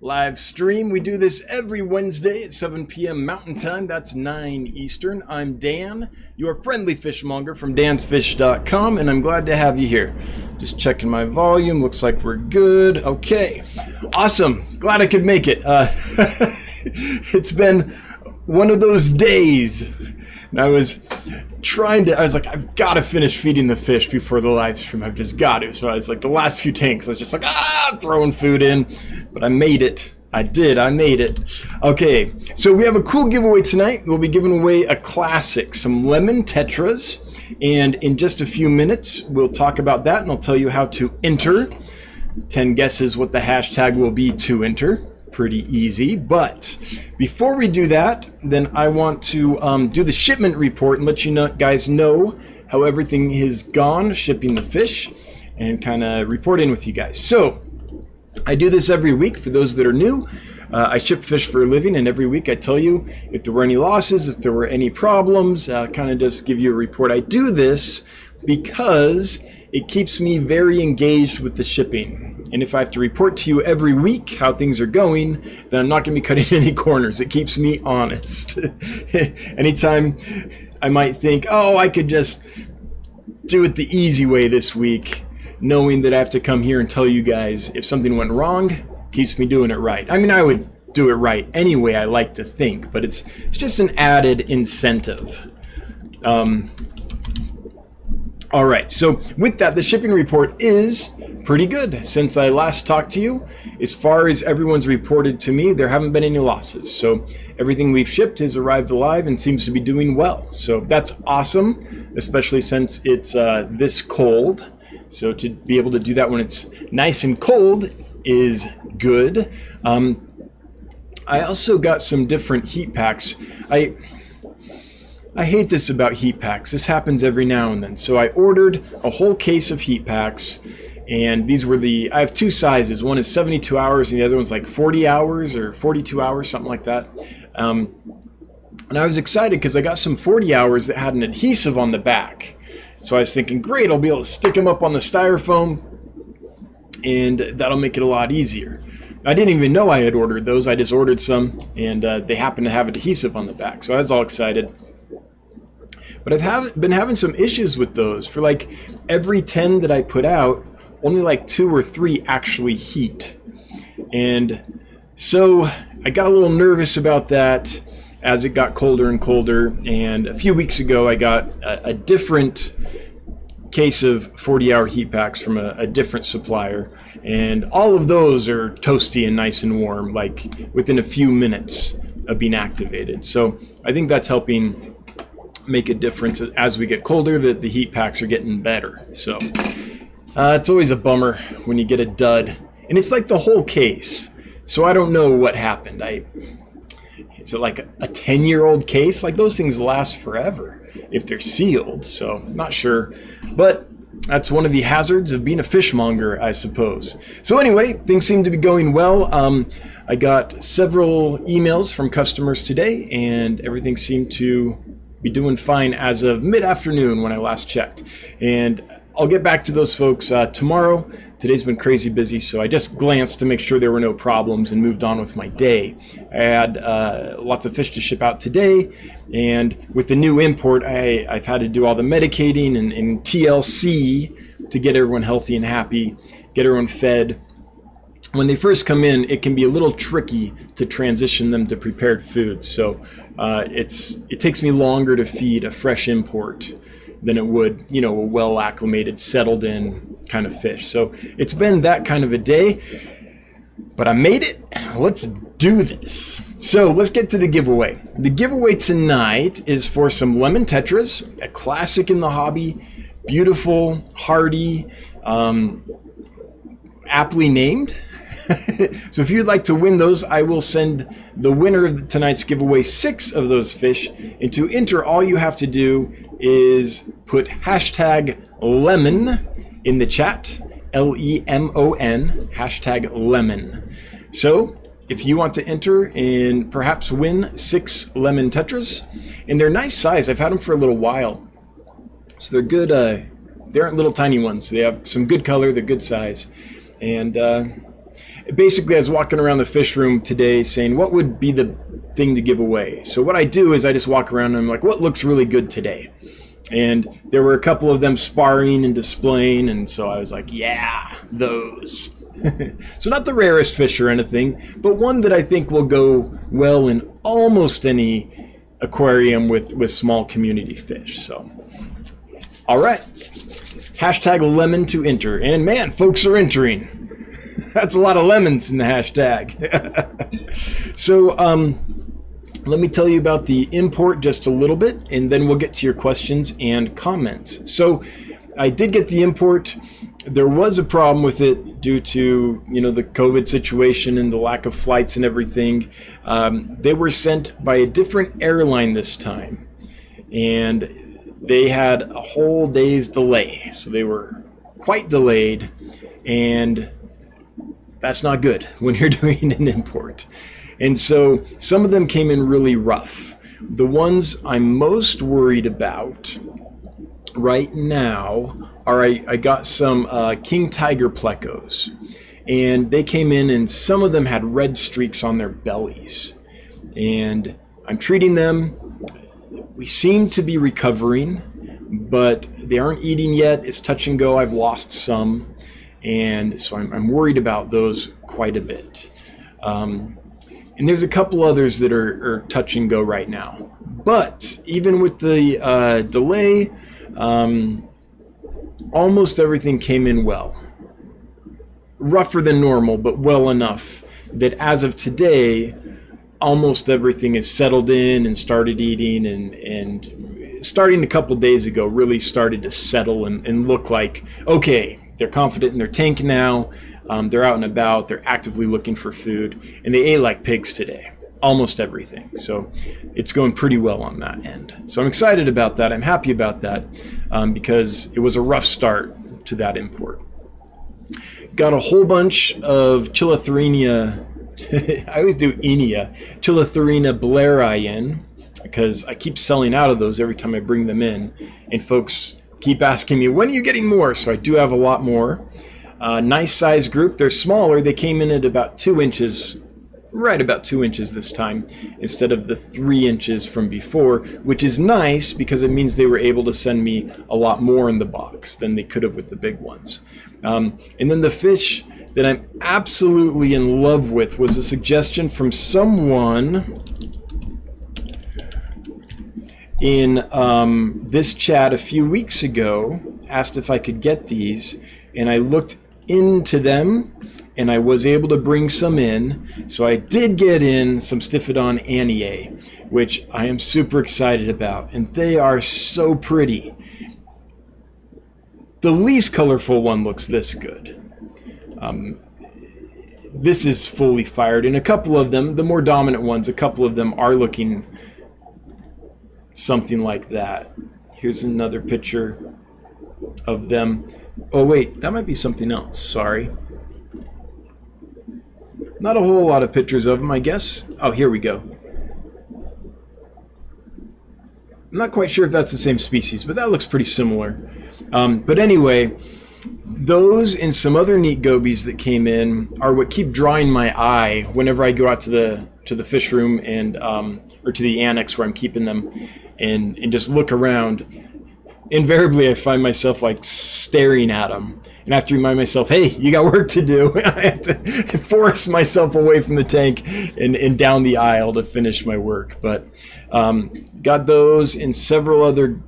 live stream. We do this every Wednesday at 7 p.m. Mountain Time. That's 9 Eastern. I'm Dan, your friendly fishmonger from dansfish.com, and I'm glad to have you here. Just checking my volume. Looks like we're good. Okay. Awesome. Glad I could make it. Uh, it's been one of those days. And I was trying to, I was like, I've got to finish feeding the fish before the live stream. I've just got to. So I was like, the last few tanks, I was just like, ah, throwing food in. But I made it. I did. I made it. Okay. So we have a cool giveaway tonight. We'll be giving away a classic, some lemon tetras. And in just a few minutes, we'll talk about that and I'll tell you how to enter. 10 guesses what the hashtag will be to enter pretty easy. But before we do that, then I want to um, do the shipment report and let you know, guys know how everything has gone shipping the fish and kind of report in with you guys. So I do this every week for those that are new. Uh, I ship fish for a living, and every week I tell you if there were any losses, if there were any problems, uh, kind of just give you a report. I do this because it keeps me very engaged with the shipping. And if I have to report to you every week how things are going, then I'm not going to be cutting any corners. It keeps me honest. Anytime I might think, oh, I could just do it the easy way this week, knowing that I have to come here and tell you guys if something went wrong, keeps me doing it right. I mean, I would do it right anyway, I like to think, but it's, it's just an added incentive. Um, all right, so with that, the shipping report is pretty good since I last talked to you. As far as everyone's reported to me, there haven't been any losses. So everything we've shipped has arrived alive and seems to be doing well. So that's awesome, especially since it's uh, this cold. So to be able to do that when it's nice and cold is good. Um, I also got some different heat packs. I I hate this about heat packs. This happens every now and then. So I ordered a whole case of heat packs, and these were the. I have two sizes. One is 72 hours, and the other one's like 40 hours or 42 hours, something like that. Um, and I was excited because I got some 40 hours that had an adhesive on the back. So I was thinking, great, I'll be able to stick them up on the styrofoam, and that'll make it a lot easier. I didn't even know I had ordered those. I just ordered some, and uh, they happened to have adhesive on the back. So I was all excited. But I've have, been having some issues with those. For like every 10 that I put out, only like two or three actually heat. And so I got a little nervous about that as it got colder and colder. And a few weeks ago, I got a, a different case of 40 hour heat packs from a, a, different supplier. And all of those are toasty and nice and warm, like within a few minutes of being activated. So I think that's helping make a difference as we get colder that the heat packs are getting better. So uh, it's always a bummer when you get a dud, and it's like the whole case. So I don't know what happened. I is it like a 10 year old case? Like those things last forever if they're sealed. So not sure, but that's one of the hazards of being a fishmonger, I suppose. So anyway, things seem to be going well. Um, I got several emails from customers today, and everything seemed to be doing fine as of mid-afternoon when I last checked. And I'll get back to those folks uh, tomorrow. Today's been crazy busy, so I just glanced to make sure there were no problems and moved on with my day. I had uh, lots of fish to ship out today, and with the new import, I, have had to do all the medicating and, and TLC to get everyone healthy and happy, get everyone fed, when they first come in, it can be a little tricky to transition them to prepared food. So uh, it's it takes me longer to feed a fresh import than it would, you know, a well acclimated, settled in kind of fish. So it's been that kind of a day, but I made it. Let's do this. So let's get to the giveaway. The giveaway tonight is for some lemon tetras, a classic in the hobby, beautiful, hardy, um, aptly named. so if you'd like to win those, I will send the winner of tonight's giveaway six of those fish. And to enter, all you have to do is put hashtag lemon in the chat. L E M O N, hashtag lemon. So if you want to enter and perhaps win six lemon tetras, and they're nice size. I've had them for a little while. So they're good. Uh, they aren't little tiny ones. They have some good color. They're good size. And uh, basically, I was walking around the fish room today saying, what would be the thing to give away? So what I do is I just walk around and I'm like, what looks really good today? And there were a couple of them sparring and displaying, and so I was like, yeah, those. so not the rarest fish or anything, but one that I think will go well in almost any aquarium with, with small community fish. So, all right. Hashtag lemon to enter. And man, folks are entering. That's a lot of lemons in the hashtag. so, um, let me tell you about the import just a little bit, and then we'll get to your questions and comments. So, I did get the import. There was a problem with it due to you know the COVID situation and the lack of flights and everything. Um, they were sent by a different airline this time, and they had a whole day's delay. So they were quite delayed, and that's not good when you're doing an import. And so some of them came in really rough. The ones I'm most worried about right now are I, I got some uh, King Tiger plecos. And they came in, and some of them had red streaks on their bellies. And I'm treating them. We seem to be recovering, but they aren't eating yet. It's touch and go. I've lost some. And so I'm, I'm worried about those quite a bit. Um, and there's a couple others that are, are, touch and go right now. But even with the uh, delay, um, almost everything came in well. Rougher than normal, but well enough that as of today, almost everything is settled in and started eating and, and starting a couple days ago really started to settle and, and look like, okay, they're confident in their tank now. Um, they're out and about. They're actively looking for food, and they ate like pigs today, almost everything. So it's going pretty well on that end. So I'm excited about that. I'm happy about that um, because it was a rough start to that import. Got a whole bunch of Chilatherina. I always do Enia, Chilatherina bleheri in because I keep selling out of those every time I bring them in, and folks keep asking me when are you getting more. So I do have a lot more. Uh, nice size group. They're smaller. They came in at about two inches, right about two inches this time, instead of the three inches from before, which is nice because it means they were able to send me a lot more in the box than they could have with the big ones. Um, and then the fish that I'm absolutely in love with was a suggestion from someone in um, this chat a few weeks ago asked if I could get these, and I looked into them and I was able to bring some in. So I did get in some Stiphodon annii, which I am super excited about. And they are so pretty. The least colorful one looks this good. Um, this is fully fired. And a couple of them, the more dominant ones, a couple of them are looking something like that. Here's another picture of them. Oh wait, that might be something else. Sorry. Not a whole lot of pictures of them, I guess. Oh, here we go. I'm not quite sure if that's the same species, but that looks pretty similar. Um, but anyway, those and some other neat gobies that came in are what keep drawing my eye whenever I go out to the to the fish room and um, or to the annex where I'm keeping them, and and just look around invariably I find myself like staring at them. And I have to remind myself, hey, you got work to do. I have to force myself away from the tank and, and down the aisle to finish my work. But um, got those and several other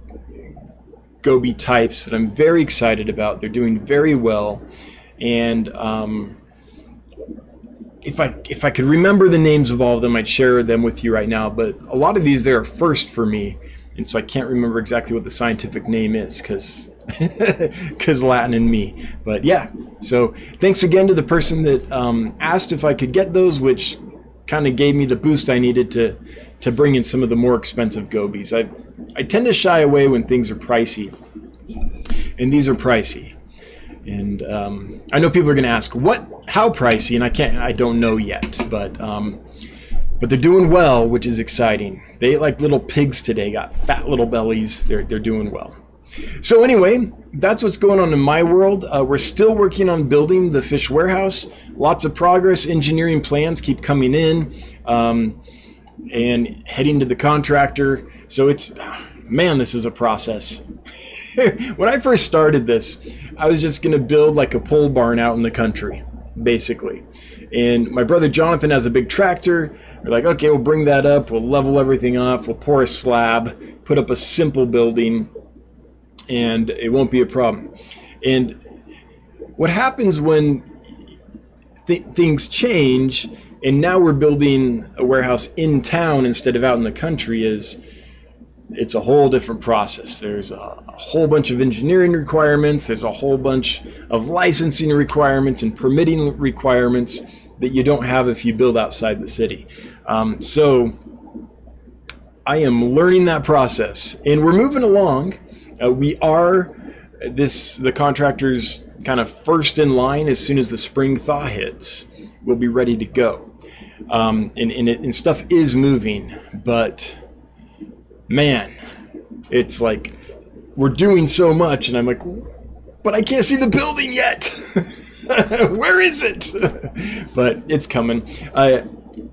Goby types that I'm very excited about. They're doing very well. And um, if I if I could remember the names of all of them, I'd share them with you right now. But a lot of these, they are first for me and so I can't remember exactly what the scientific name is because because Latin and me. But yeah, so thanks again to the person that um, asked if I could get those, which kind of gave me the boost I needed to to bring in some of the more expensive gobies. I I tend to shy away when things are pricey, and these are pricey. And um, I know people are going to ask what, how pricey, and I can't, I don't know yet, but um, but they're doing well, which is exciting. They ate like little pigs today, got fat little bellies. They're, they're doing well. So anyway, that's what's going on in my world. Uh, we're still working on building the fish warehouse. Lots of progress. Engineering plans keep coming in um, and heading to the contractor. So it's, man, this is a process. when I first started this, I was just going to build like a pole barn out in the country, basically. And my brother Jonathan has a big tractor. We're like, okay, we'll bring that up. We'll level everything off. We'll pour a slab, put up a simple building, and it won't be a problem. And what happens when th things change and now we're building a warehouse in town instead of out in the country is it's a whole different process. There's a, whole bunch of engineering requirements, there's a whole bunch of licensing requirements and permitting requirements that you don't have if you build outside the city. Um, so I am learning that process and we're moving along. Uh, we are this the contractors kind of first in line as soon as the spring thaw hits. We'll be ready to go. Um, and, and, it, and stuff is moving, but man, it's like we're doing so much, and I'm like, but I can't see the building yet. Where is it? but it's coming. I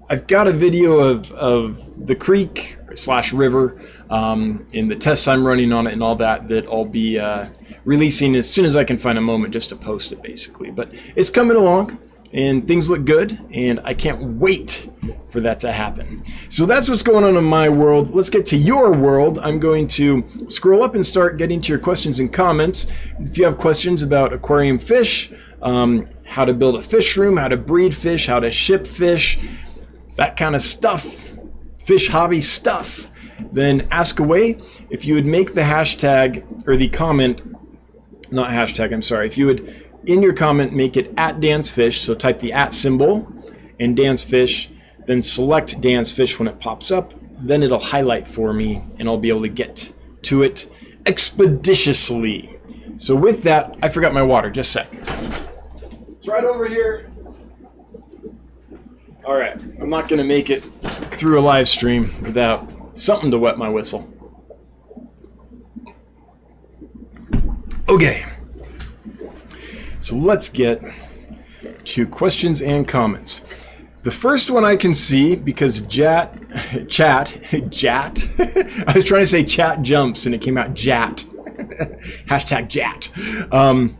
I've got a video of of the creek slash river um, in the tests I'm running on it and all that that I'll be uh, releasing as soon as I can find a moment just to post it basically. But it's coming along and things look good and I can't wait for that to happen. So that's what's going on in my world. Let's get to your world. I'm going to scroll up and start getting to your questions and comments. If you have questions about aquarium fish, um, how to build a fish room, how to breed fish, how to ship fish, that kind of stuff, fish hobby stuff, then ask away. If you would make the hashtag or the comment, not hashtag, I'm sorry, if you would in your comment, make it at dansfish. So type the at symbol and dansfish, then select dansfish when it pops up. Then it'll highlight for me and I'll be able to get to it expeditiously. So with that, I forgot my water, just a sec. It's right over here. All right, I'm not gonna make it through a live stream without something to wet my whistle. Okay. So let's get to questions and comments. The first one I can see because Jat, chat, Jat, I was trying to say chat jumps and it came out Jat. Hashtag Jat. Um,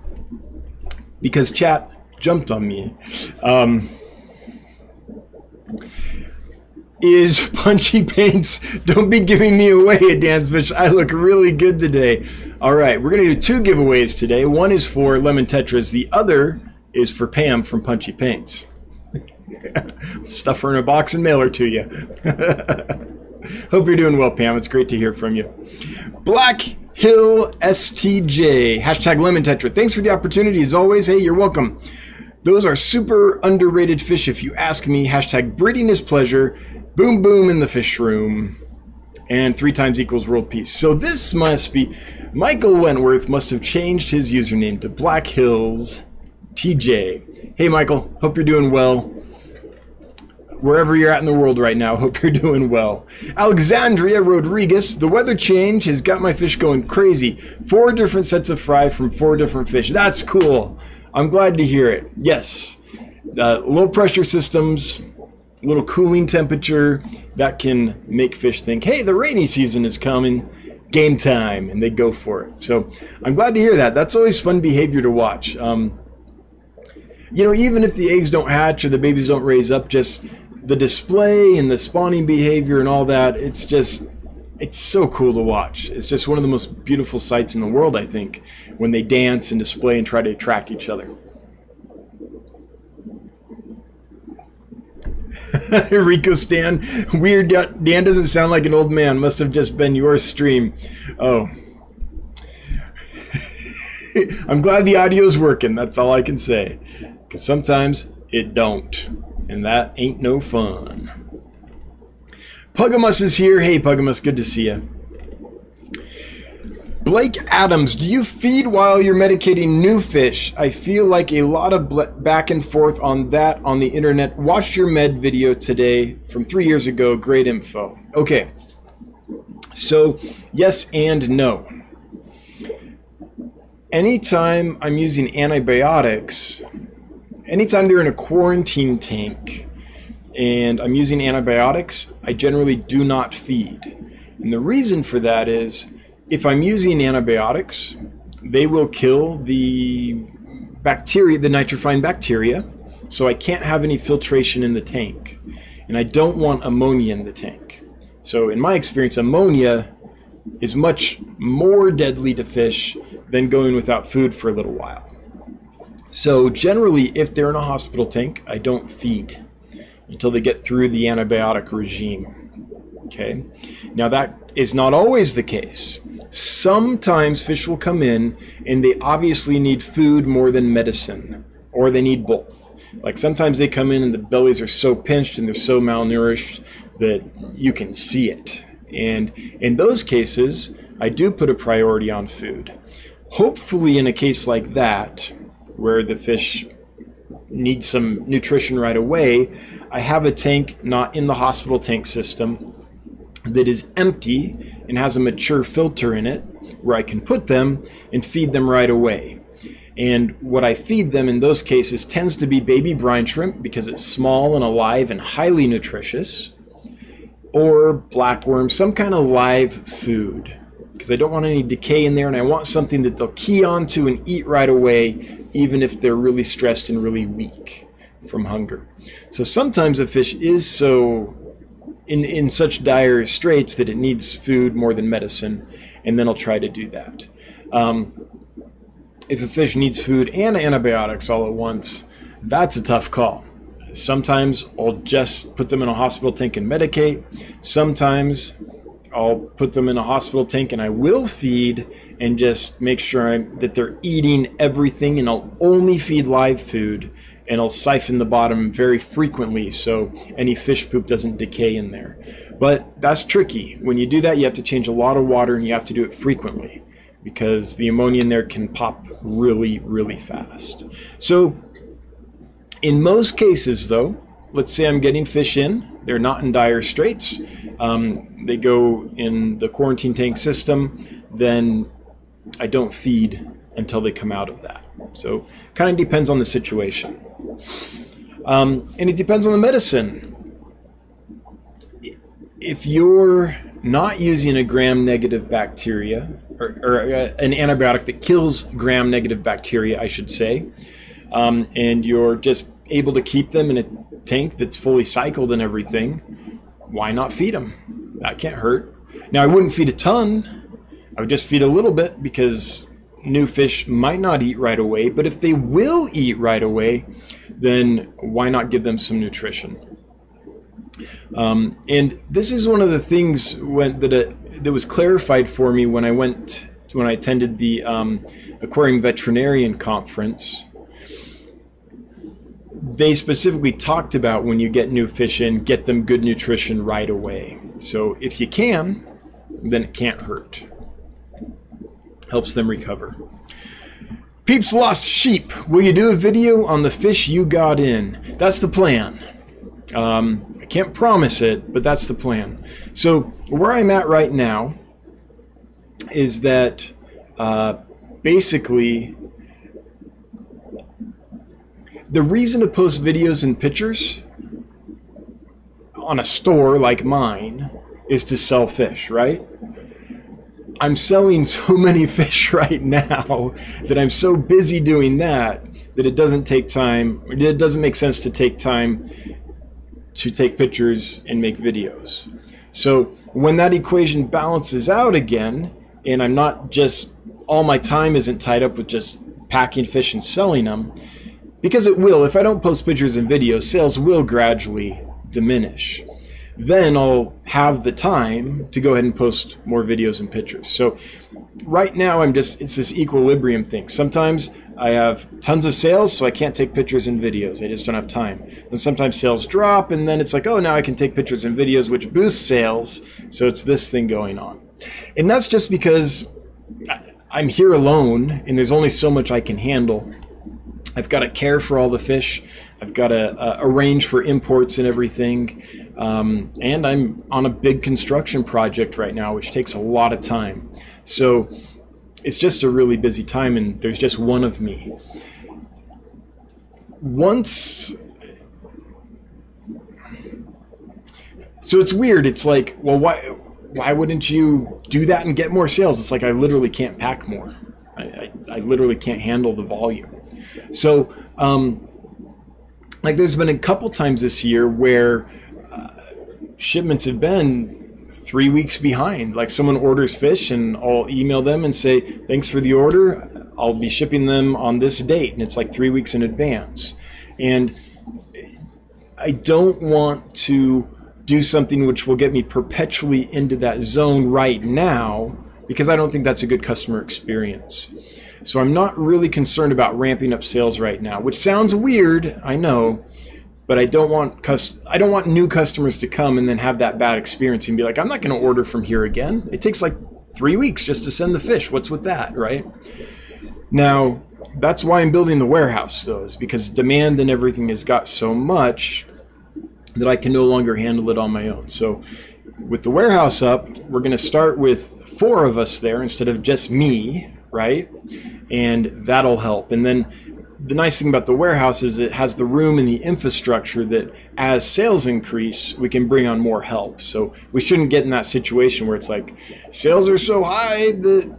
because chat jumped on me. Um, is Punchy Paints. Don't be giving me away at Dansfish. I look really good today. All right, we're going to do two giveaways today. One is for Lemon Tetras. The other is for Pam from Punchy Paints. Stuff her in a box and mail her to you. Hope you're doing well, Pam. It's great to hear from you. Black Hill STJ. Hashtag Lemon Tetra. Thanks for the opportunity as always. Hey, you're welcome. Those are super underrated fish if you ask me. Hashtag breeding is pleasure. Boom boom in the fish room. And three times equals world peace. So this must be... Michael Wentworth must have changed his username to Black Hills TJ. Hey Michael, hope you're doing well. Wherever you're at in the world right now, hope you're doing well. Alexandria Rodriguez, the weather change has got my fish going crazy. Four different sets of fry from four different fish. That's cool. I'm glad to hear it. Yes, uh, low pressure systems, little cooling temperature that can make fish think, hey, the rainy season is coming, game time, and they go for it. So I'm glad to hear that. That's always fun behavior to watch. Um, you know, even if the eggs don't hatch or the babies don't raise up, just the display and the spawning behavior and all that, it's just it's so cool to watch. It's just one of the most beautiful sights in the world, I think, when they dance and display and try to attract each other. Rico Stan, weird. Dan doesn't sound like an old man. Must have just been your stream. Oh. I'm glad the audio's working. That's all I can say. Because sometimes it don't. And that ain't no fun. Pugamus is here. Hey, Pugamus, good to see you. Blake Adams, do you feed while you're medicating new fish? I feel like a lot of back and forth on that on the internet. Watched your med video today from three years ago. Great info. Okay. So, yes and no. anytime I'm using antibiotics, anytime they're in a quarantine tank and I'm using antibiotics, I generally do not feed. And the reason for that is if I'm using antibiotics, they will kill the bacteria, the nitrifying bacteria, so I can't have any filtration in the tank. And I don't want ammonia in the tank. So, in my experience, ammonia is much more deadly to fish than going without food for a little while. So, generally, if they're in a hospital tank, I don't feed until they get through the antibiotic regime. Okay, now that is not always the case. Sometimes fish will come in and they obviously need food more than medicine, or they need both. Like sometimes they come in and the bellies are so pinched and they're so malnourished that you can see it. And in those cases, I do put a priority on food. Hopefully, in a case like that, where the fish need some nutrition right away, I have a tank not in the hospital tank system that is empty and has a mature filter in it where I can put them and feed them right away. And what I feed them in those cases tends to be baby brine shrimp because it's small and alive and highly nutritious, or blackworm, some kind of live food because I don't want any decay in there and I want something that they'll key onto and eat right away, even if they're really stressed and really weak from hunger. So sometimes a fish is so in, in such dire straits that it needs food more than medicine, and then I'll try to do that. Um, if a fish needs food and antibiotics all at once, that's a tough call. Sometimes I'll just put them in a hospital tank and medicate. Sometimes I'll put them in a hospital tank and I will feed and just make sure I'm, that they're eating everything and I'll only feed live food and I'll siphon the bottom very frequently so any fish poop doesn't decay in there. But that's tricky. When you do that, you have to change a lot of water and you have to do it frequently because the ammonia in there can pop really, really fast. So, in most cases, though, let's say I'm getting fish in, they're not in dire straits, um, they go in the quarantine tank system, then I don't feed until they come out of that. So, kind of depends on the situation. Um, and it depends on the medicine. If you're not using a gram negative bacteria, or, or uh, an antibiotic that kills gram negative bacteria, I should say, um, and you're just able to keep them in a tank that's fully cycled and everything, why not feed them? That can't hurt. Now, I wouldn't feed a ton. I would just feed a little bit because new fish might not eat right away, but if they will eat right away, then why not give them some nutrition? Um, and this is one of the things when, that uh, that was clarified for me when I went to, when I attended the um, aquarium veterinarian conference. They specifically talked about when you get new fish in, get them good nutrition right away. So if you can, then it can't hurt helps them recover. Peeps lost sheep. Will you do a video on the fish you got in? That's the plan. Um, I can't promise it, but that's the plan. So where I'm at right now is that uh, basically the reason to post videos and pictures on a store like mine is to sell fish, right? I'm selling so many fish right now that I'm so busy doing that that it doesn't take time, it doesn't make sense to take time to take pictures and make videos. So when that equation balances out again, and I'm not just, all my time isn't tied up with just packing fish and selling them, because it will, if I don't post pictures and videos, sales will gradually diminish then I'll have the time to go ahead and post more videos and pictures. So right now I'm just it's this equilibrium thing. Sometimes I have tons of sales, so I can't take pictures and videos. I just don't have time. And sometimes sales drop, and then it's like, oh, now I can take pictures and videos, which boosts sales. So it's this thing going on. And that's just because I'm here alone, and there's only so much I can handle. I've got to care for all the fish. I've got to uh, arrange for imports and everything. Um, and I'm on a big construction project right now, which takes a lot of time. So it's just a really busy time, and there's just one of me. Once so it's weird. It's like, well, why why wouldn't you do that and get more sales? It's like I literally can't pack more. I, I, literally can't handle the volume. So, um, like, there's been a couple times this year where uh, shipments have been three weeks behind. Like, someone orders fish, and I'll email them and say, "Thanks for the order. I'll be shipping them on this date," and it's like three weeks in advance. And I don't want to do something which will get me perpetually into that zone right now because I don't think that's a good customer experience. So I'm not really concerned about ramping up sales right now, which sounds weird, I know, but I don't want cus- I don't want new customers to come and then have that bad experience and be like, I'm not going to order from here again. It takes like 3 weeks just to send the fish. What's with that, right? Now, that's why I'm building the warehouse though, is because demand and everything has got so much that I can no longer handle it on my own. So with the warehouse up, we're going to start with four of us there instead of just me, right? And that'll help. And then the nice thing about the warehouse is it has the room and the infrastructure that as sales increase, we can bring on more help. So we shouldn't get in that situation where it's like sales are so high that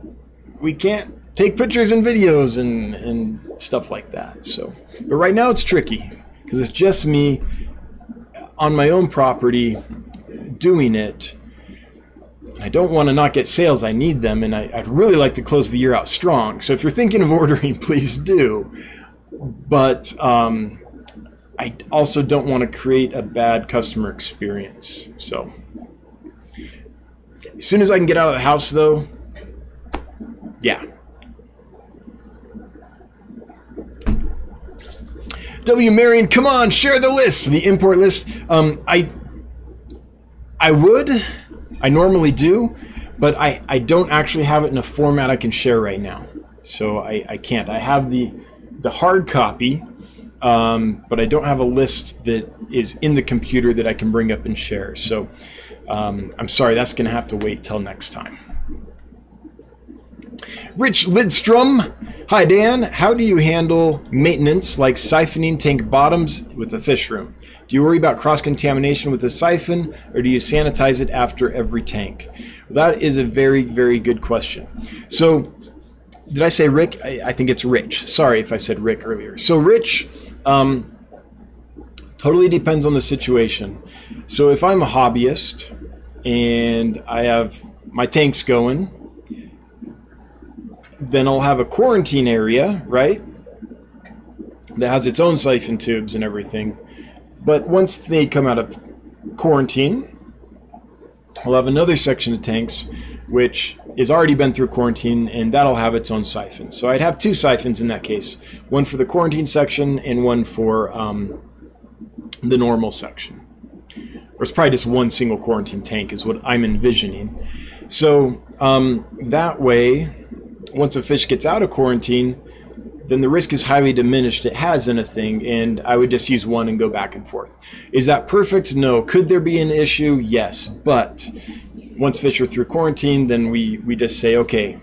we can't take pictures and videos and, and stuff like that. So, but right now it's tricky because it's just me on my own property doing it. I don't want to not get sales. I need them, and I, would really like to close the year out strong. So if you're thinking of ordering, please do. But um, I also don't want to create a bad customer experience. So as soon as I can get out of the house, though, yeah, W. Marion, come on, share the list, the import list. Um, I, I would, I normally do, but I, I don't actually have it in a format I can share right now. So I, I can't. I have the, the hard copy, um, but I don't have a list that is in the computer that I can bring up and share. So um, I'm sorry, that's going to have to wait till next time. Rich Lidstrom. Hi, Dan. How do you handle maintenance like siphoning tank bottoms with a fish room? Do you worry about cross contamination with the siphon or do you sanitize it after every tank? Well, that is a very, very good question. So, did I say Rick? I, I, think it's Rich. Sorry if I said Rick earlier. So, Rich, um, totally depends on the situation. So, if I'm a hobbyist and I have my tanks going, then I'll have a quarantine area, right? That has its own siphon tubes and everything. But once they come out of quarantine, I'll have another section of tanks which is already been through quarantine and that'll have its own siphon. So I'd have two siphons in that case, one for the quarantine section and one for um, the normal section. Or it's probably just one single quarantine tank is what I'm envisioning. So um, that way, once a fish gets out of quarantine, then the risk is highly diminished. It has anything, and I would just use one and go back and forth. Is that perfect? No. Could there be an issue? Yes. But once fish are through quarantine, then we, we just say, okay,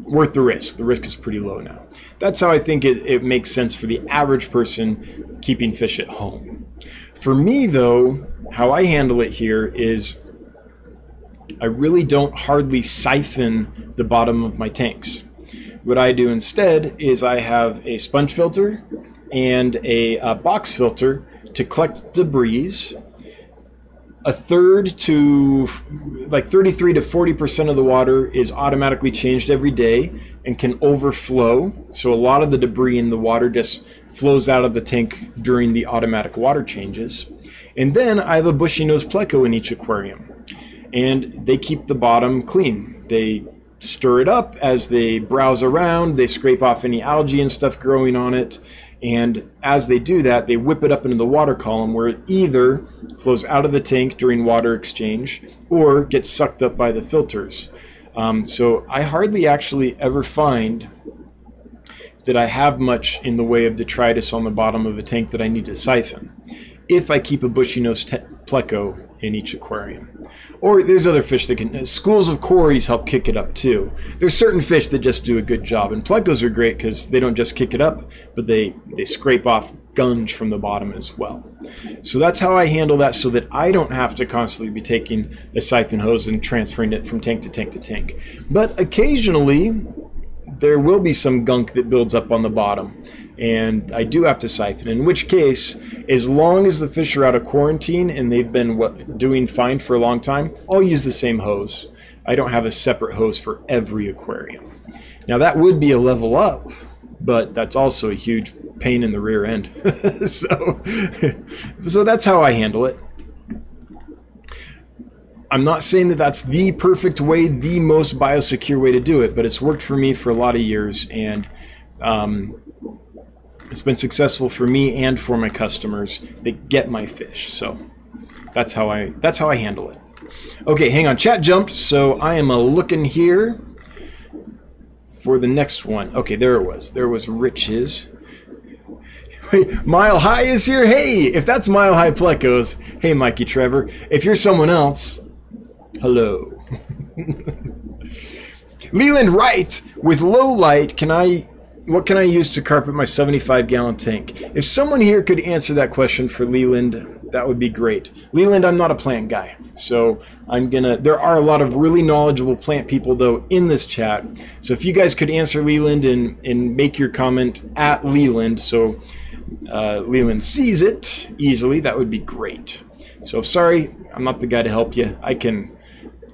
worth the risk. The risk is pretty low now. That's how I think it, it makes sense for the average person keeping fish at home. For me, though, how I handle it here is I really don't hardly siphon the bottom of my tanks. What I do instead is I have a sponge filter and a, a box filter to collect debris. A third to like 33 to 40% of the water is automatically changed every day and can overflow. So a lot of the debris in the water just flows out of the tank during the automatic water changes. And then I have a bushy nose pleco in each aquarium and they keep the bottom clean. They stir it up as they browse around, they scrape off any algae and stuff growing on it, and as they do that, they whip it up into the water column where it either flows out of the tank during water exchange or gets sucked up by the filters. Um, so I hardly actually ever find that I have much in the way of detritus on the bottom of a tank that I need to siphon if I keep a bushy nose pleco in each aquarium. Or there's other fish that can. Uh, schools of cories help kick it up too. There's certain fish that just do a good job, and plecos are great because they don't just kick it up, but they they scrape off gunge from the bottom as well. So that's how I handle that, so that I don't have to constantly be taking a siphon hose and transferring it from tank to tank to tank. But occasionally, there will be some gunk that builds up on the bottom and I do have to siphon. In which case, as long as the fish are out of quarantine and they've been doing fine for a long time, I'll use the same hose. I don't have a separate hose for every aquarium. Now that would be a level up, but that's also a huge pain in the rear end. so, so that's how I handle it. I'm not saying that that's the perfect way, the most biosecure way to do it, but it's worked for me for a lot of years, and um, it's been successful for me and for my customers that get my fish. So that's how I that's how I handle it. Okay, hang on. Chat jumped, so I am a looking here for the next one. Okay, there it was. There was riches. Mile High is here. Hey, if that's Mile High Plecos, hey Mikey Trevor. If you're someone else, hello. Leland Wright with low light. Can I what can I use to carpet my 75 gallon tank? If someone here could answer that question for Leland, that would be great. Leland, I'm not a plant guy, so I'm gonna. There are a lot of really knowledgeable plant people though in this chat. So if you guys could answer Leland and and make your comment at Leland, so uh, Leland sees it easily, that would be great. So sorry, I'm not the guy to help you. I can.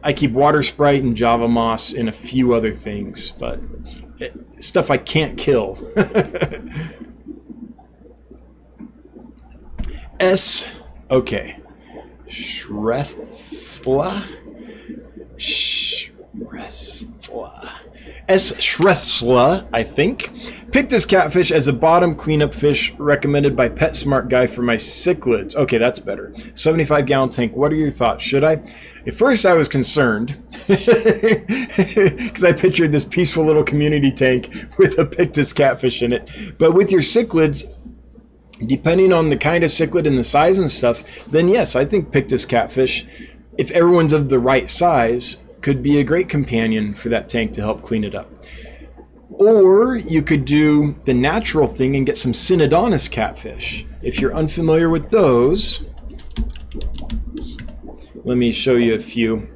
I keep water sprite and Java moss and a few other things, but stuff I can't kill. S. Okay. Shrethsla? Shrethsla. S. Shrethsla, I think. Picked this catfish as a bottom cleanup fish recommended by PetSmart Guy for my cichlids. Okay, that's better. 75 gallon tank. What are your thoughts? Should I? At first, I was concerned because I pictured this peaceful little community tank with a Pictus catfish in it. But with your cichlids, depending on the kind of cichlid and the size and stuff, then yes, I think Pictus catfish, if everyone's of the right size, could be a great companion for that tank to help clean it up. Or you could do the natural thing and get some Synodontis catfish. If you're unfamiliar with those, let me show you a few.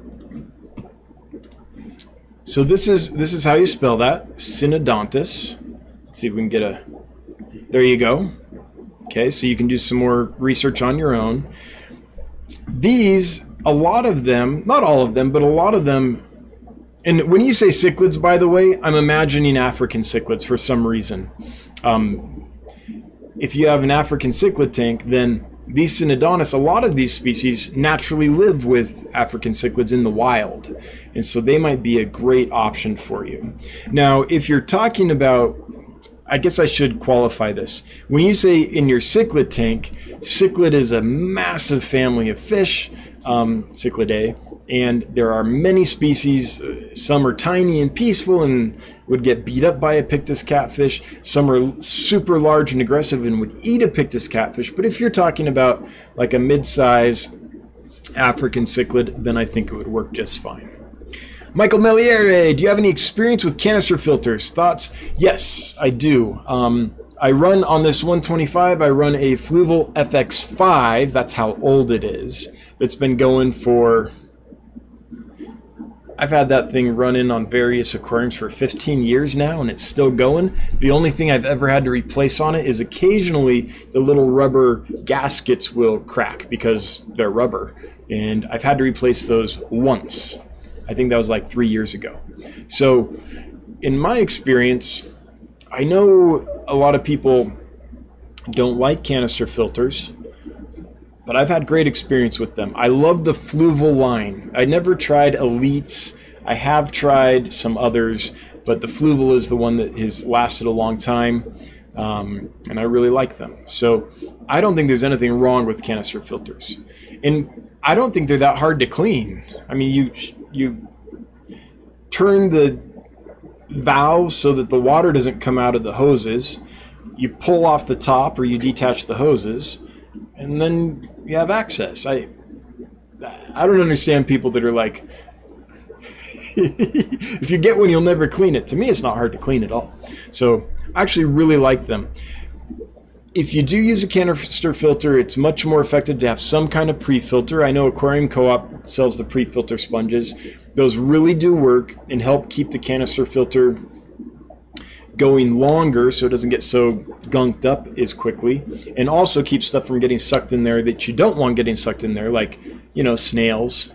So this is this is how you spell that, Synodontis. Let's see if we can get a. There you go. Okay, so you can do some more research on your own. These a lot of them, not all of them, but a lot of them, and when you say cichlids, by the way, I'm imagining African cichlids for some reason. Um, if you have an African cichlid tank, then these Synodontis, a lot of these species naturally live with African cichlids in the wild, and so they might be a great option for you. Now, if you're talking about I guess I should qualify this. When you say in your cichlid tank, cichlid is a massive family of fish um, Cichlidae, and there are many species. Some are tiny and peaceful and would get beat up by a Pictus catfish. Some are super large and aggressive and would eat a Pictus catfish. But if you're talking about like a mid-size African cichlid, then I think it would work just fine. Michael Meliere, do you have any experience with canister filters? Thoughts? Yes, I do. Um, I run on this 125, I run a Fluval FX5. That's how old it is that's been going for I've had that thing running on various aquariums for 15 years now and it's still going. The only thing I've ever had to replace on it is occasionally the little rubber gaskets will crack because they're rubber. And I've had to replace those once. I think that was like three years ago. So, in my experience, I know a lot of people don't like canister filters but I've had great experience with them. I love the Fluval line. I never tried Elites. I have tried some others, but the Fluval is the one that has lasted a long time, um, and I really like them. So I don't think there's anything wrong with canister filters, and I don't think they're that hard to clean. I mean, you you turn the valves so that the water doesn't come out of the hoses. You pull off the top or you detach the hoses, and then you have access. I I don't understand people that are like, if you get one, you'll never clean it. To me, it's not hard to clean at all. So I actually really like them. If you do use a canister filter, it's much more effective to have some kind of pre-filter. I know Aquarium Co-op sells the pre-filter sponges. Those really do work and help keep the canister filter going longer so it doesn't get so gunked up as quickly and also keep stuff from getting sucked in there that you don't want getting sucked in there like you know snails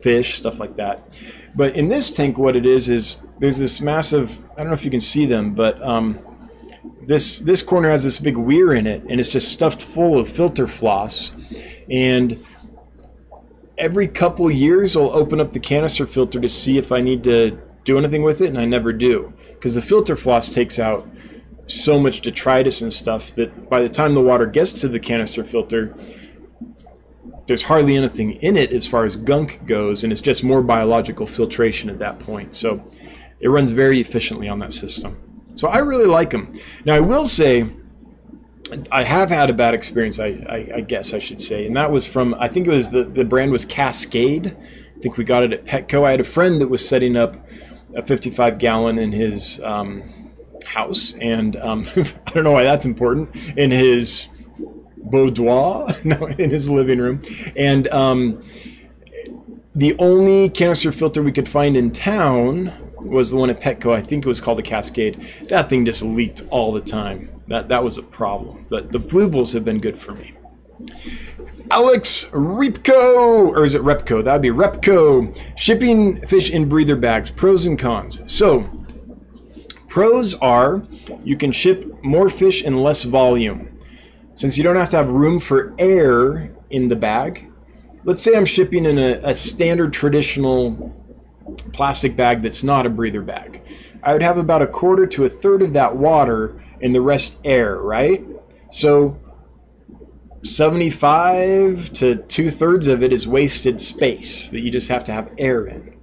fish stuff like that. But in this tank what it is is there's this massive i don't know if you can see them but um, this this corner has this big weir in it and it's just stuffed full of filter floss and every couple years i'll open up the canister filter to see if i need to do anything with it, and I never do because the filter floss takes out so much detritus and stuff that by the time the water gets to the canister filter, there's hardly anything in it as far as gunk goes, and it's just more biological filtration at that point. So it runs very efficiently on that system. So I really like them. Now I will say. I have had a bad experience, I, I, I, guess I should say, and that was from I think it was the, the brand was Cascade. I think we got it at Petco. I had a friend that was setting up a 55 gallon in his um, house, and um, I don't know why that's important in his boudoir, no, in his living room, and um, the only canister filter we could find in town was the one at Petco. I think it was called the Cascade. That thing just leaked all the time. That that was a problem. But the Fluvals have been good for me. Alex Repco, or is it Repco? That would be Repco. Shipping fish in breather bags, pros and cons. So, pros are you can ship more fish in less volume. Since you don't have to have room for air in the bag, let's say I'm shipping in a, a standard traditional plastic bag that's not a breather bag. I would have about a quarter to a third of that water and the rest air, right? So 75 to two thirds of it is wasted space that you just have to have air in.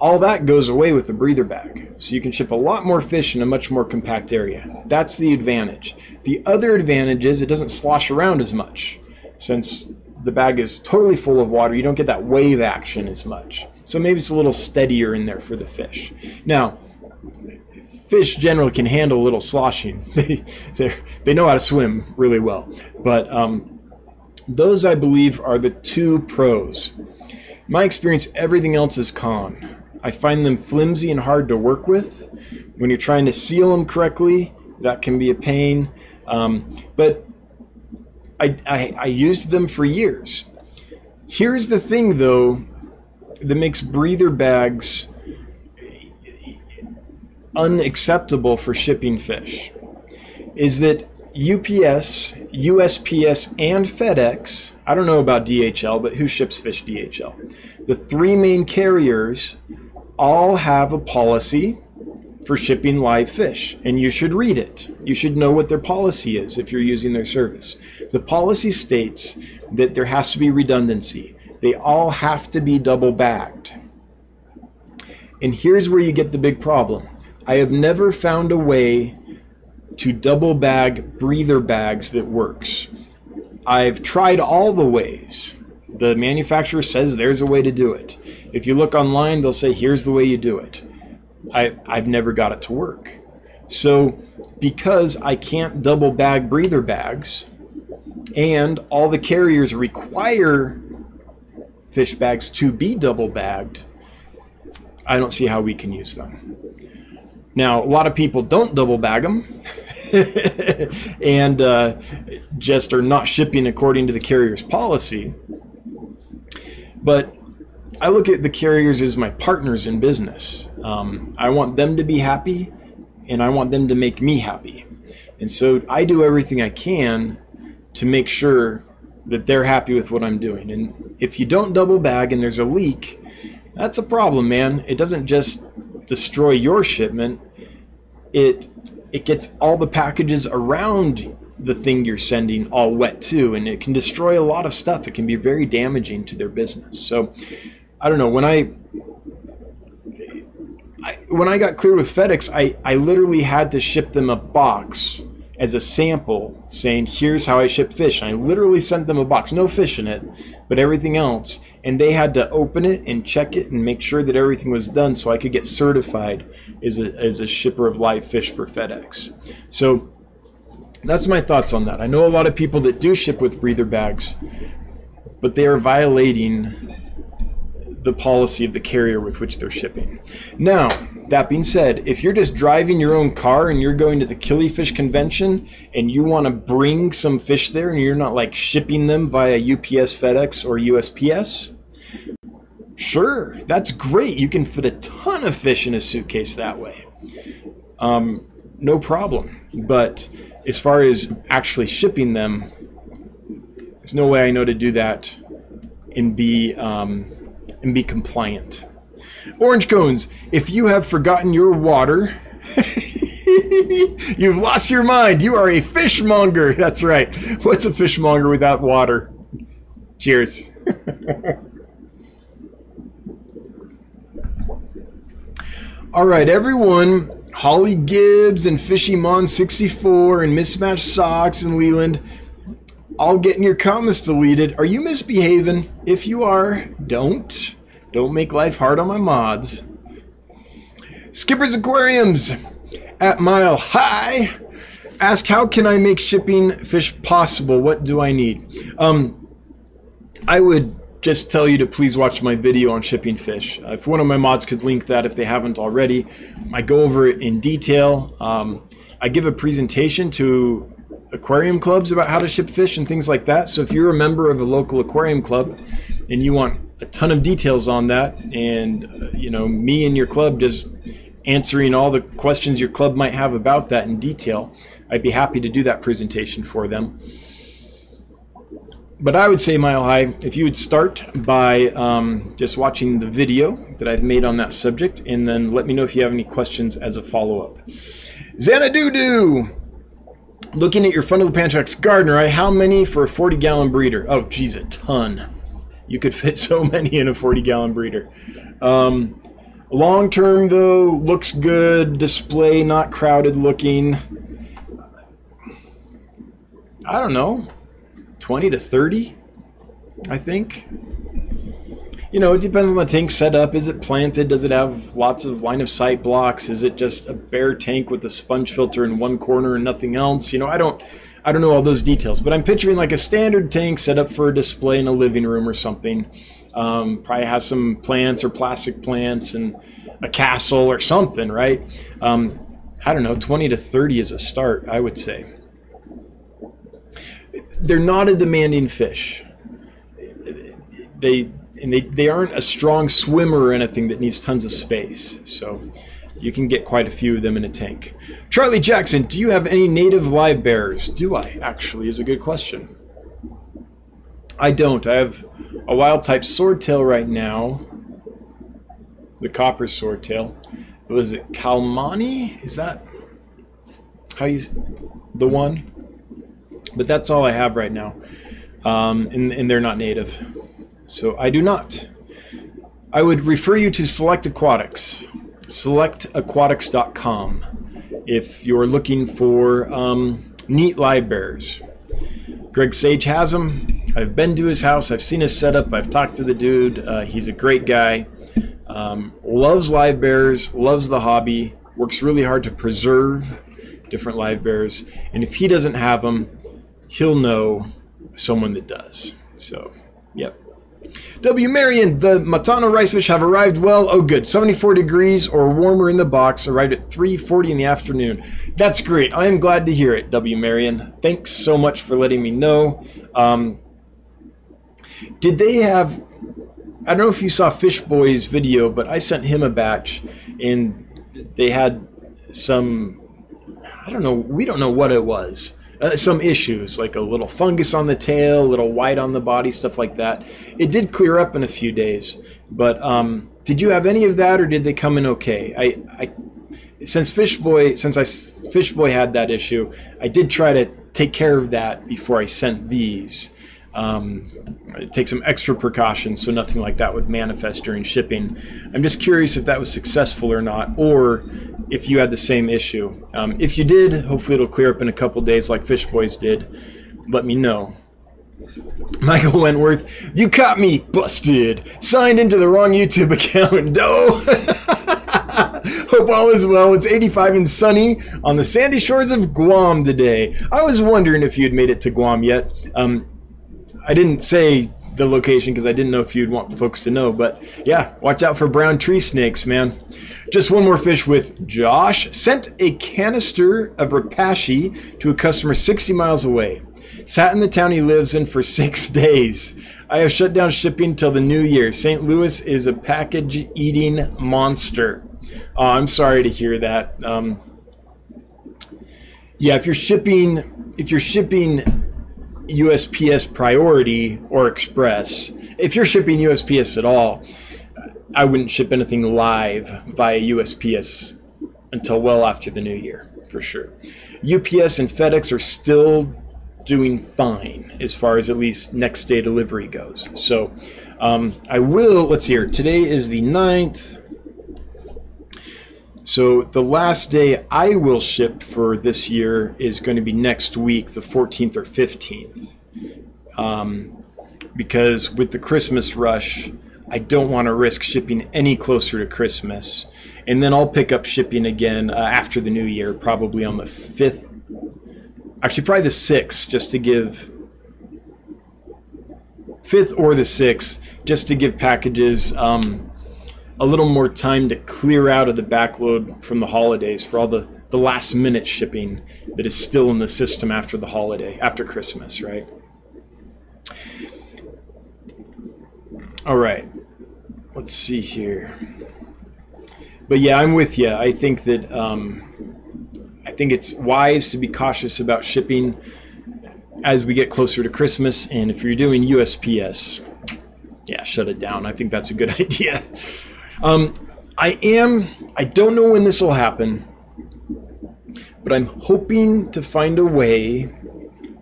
All that goes away with the breather bag, so you can ship a lot more fish in a much more compact area. That's the advantage. The other advantage is it doesn't slosh around as much. Since the bag is totally full of water, you don't get that wave action as much. So maybe it's a little steadier in there for the fish. Now, fish generally can handle a little sloshing. They they know how to swim really well. But um, those I believe are the two pros. My experience, everything else is con. I find them flimsy and hard to work with. When you're trying to seal them correctly, that can be a pain. Um, but I, I, I used them for years. Here's the thing, though, that makes breather bags unacceptable for shipping fish is that UPS, USPS, and FedEx, I don't know about DHL, but who ships fish DHL? The three main carriers all have a policy for shipping live fish, and you should read it. You should know what their policy is if you're using their service. The policy states that there has to be redundancy, they all have to be double bagged. And here's where you get the big problem I have never found a way to double bag breather bags that works. I've tried all the ways. The manufacturer says there's a way to do it. If you look online, they'll say, here's the way you do it. I, I've never got it to work. So, because I can't double bag breather bags, and all the carriers require fish bags to be double bagged, I don't see how we can use them. Now, a lot of people don't double bag them and uh, just are not shipping according to the carrier's policy. But I look at the carriers as my partners in business. Um, I want them to be happy and I want them to make me happy. And so I do everything I can to make sure that they're happy with what I'm doing. And if you don't double bag and there's a leak, that's a problem, man. It doesn't just destroy your shipment, it it gets all the packages around the thing you're sending all wet too, and it can destroy a lot of stuff. It can be very damaging to their business. So, I don't know when I. I when I got cleared with FedEx, I, I literally had to ship them a box as a sample saying, here's how I ship fish. And I literally sent them a box, no fish in it, but everything else. And they had to open it and check it and make sure that everything was done so I could get certified as a, as a shipper of live fish for FedEx. So that's my thoughts on that. I know a lot of people that do ship with breather bags, but they are violating the policy of the carrier with which they're shipping. Now, that being said, if you're just driving your own car and you're going to the Killifish convention and you want to bring some fish there and you're not like shipping them via UPS, FedEx, or USPS, sure, that's great. You can fit a ton of fish in a suitcase that way. Um, no problem. But as far as actually shipping them, there's no way I know to do that and be um, and be compliant. Orange cones, if you have forgotten your water, you've lost your mind. You are a fishmonger. That's right. What's a fishmonger without water? Cheers. All right, everyone. Holly Gibbs and Fishy Mon 64 and Mismatched Socks and Leland all getting your comments deleted. Are you misbehaving? If you are, don't. Don't make life hard on my mods. Skipper's Aquariums at Mile High. Ask how can I make shipping fish possible? What do I need? Um, I would just tell you to please watch my video on shipping fish. Uh, if one of my mods could link that if they haven't already, I go over it in detail. Um, I give a presentation to aquarium clubs about how to ship fish and things like that. So if you're a member of a local aquarium club and you want a ton of details on that, and uh, you know me and your club just answering all the questions your club might have about that in detail, I'd be happy to do that presentation for them. But I would say, Mile High, if you would start by um, just watching the video that I've made on that subject, and then let me know if you have any questions as a follow-up. Xanadu! Looking at your Fundulopanchax gardneri, right? How many for a 40 gallon breeder? Oh, geez, a ton. You could fit so many in a 40 gallon breeder. Um, long term, though, looks good. Display not crowded looking. I don't know, 20 to 30, I think you know, it depends on the tank setup. Is it planted? Does it have lots of line of sight blocks? Is it just a bare tank with a sponge filter in one corner and nothing else? You know, I don't I don't know all those details, but I'm picturing like a standard tank set up for a display in a living room or something. Um, probably has some plants or plastic plants and a castle or something, right? Um, I don't know, 20 to 30 is a start, I would say. They're not a demanding fish. They and they, they aren't a strong swimmer or anything that needs tons of space. So you can get quite a few of them in a tank. Charlie Jackson, do you have any native live bearers? Do I, actually, is a good question. I don't. I have a wild type swordtail right now. The copper swordtail. Was it kallmani? Is that how you the one? But that's all I have right now. Um, and, and they're not native. So I do not. I would refer you to Select Aquatics, selectaquatics.com, if you're looking for um, neat live bearers. Greg Sage has them. I've been to his house. I've seen his setup. I've talked to the dude. Uh, he's a great guy. Um, loves live bearers. Loves the hobby. Works really hard to preserve different live bearers. And if he doesn't have them, he'll know someone that does. So, yep. W. Marion, the Matano rice fish have arrived well. Oh, good. 74 degrees or warmer in the box. Arrived at 3.40 in the afternoon. That's great. I am glad to hear it, W. Marion. Thanks so much for letting me know. Um, did they have... I don't know if you saw Fish Boy's video, but I sent him a batch, and they had some... I don't know. We don't know what it was uh, some issues, like a little fungus on the tail, a little white on the body, stuff like that. It did clear up in a few days, but um, did you have any of that, or did they come in okay? I, I since Fish Boy, since I Fish Boy had that issue, I did try to take care of that before I sent these. Um, take some extra precautions so nothing like that would manifest during shipping. I'm just curious if that was successful or not, or if you had the same issue. Um, if you did, hopefully it'll clear up in a couple days, like Fish Boys did. Let me know. Michael Wentworth, you caught me busted. Signed into the wrong YouTube account. Oh. Hope all is well. It's 85 and sunny on the sandy shores of Guam today. I was wondering if you'd made it to Guam yet. Um, I didn't say the location because I didn't know if you'd want folks to know, but yeah, watch out for brown tree snakes, man. Just one more fish with Josh. Sent a canister of Repashy to a customer 60 miles away. Sat in the town he lives in for six days. I have shut down shipping till the new year. St. Louis is a package eating monster. Oh, I'm sorry to hear that. Um, yeah, if you're shipping, if you're shipping USPS Priority or Express, if you're shipping USPS at all, I wouldn't ship anything live via USPS until well after the new year, for sure. UPS and FedEx are still doing fine as far as at least next day delivery goes. So um, I will, let's see here, today is the 9th. So the last day I will ship for this year is going to be next week, the 14th or 15th. Um, because with the Christmas rush, I don't want to risk shipping any closer to Christmas. And then I'll pick up shipping again uh, after the new year, probably on the 5th. Actually, probably the 6th, just to give. 5th or the 6th, just to give packages. Um, a little more time to clear out of the backload from the holidays for all the, the last minute shipping that is still in the system after the holiday, after Christmas, right? All right, let's see here. But yeah, I'm with you. I think that um, I think it's wise to be cautious about shipping as we get closer to Christmas. And if you're doing USPS, yeah, shut it down. I think that's a good idea. Um, I am, I don't know when this will happen, but I'm hoping to find a way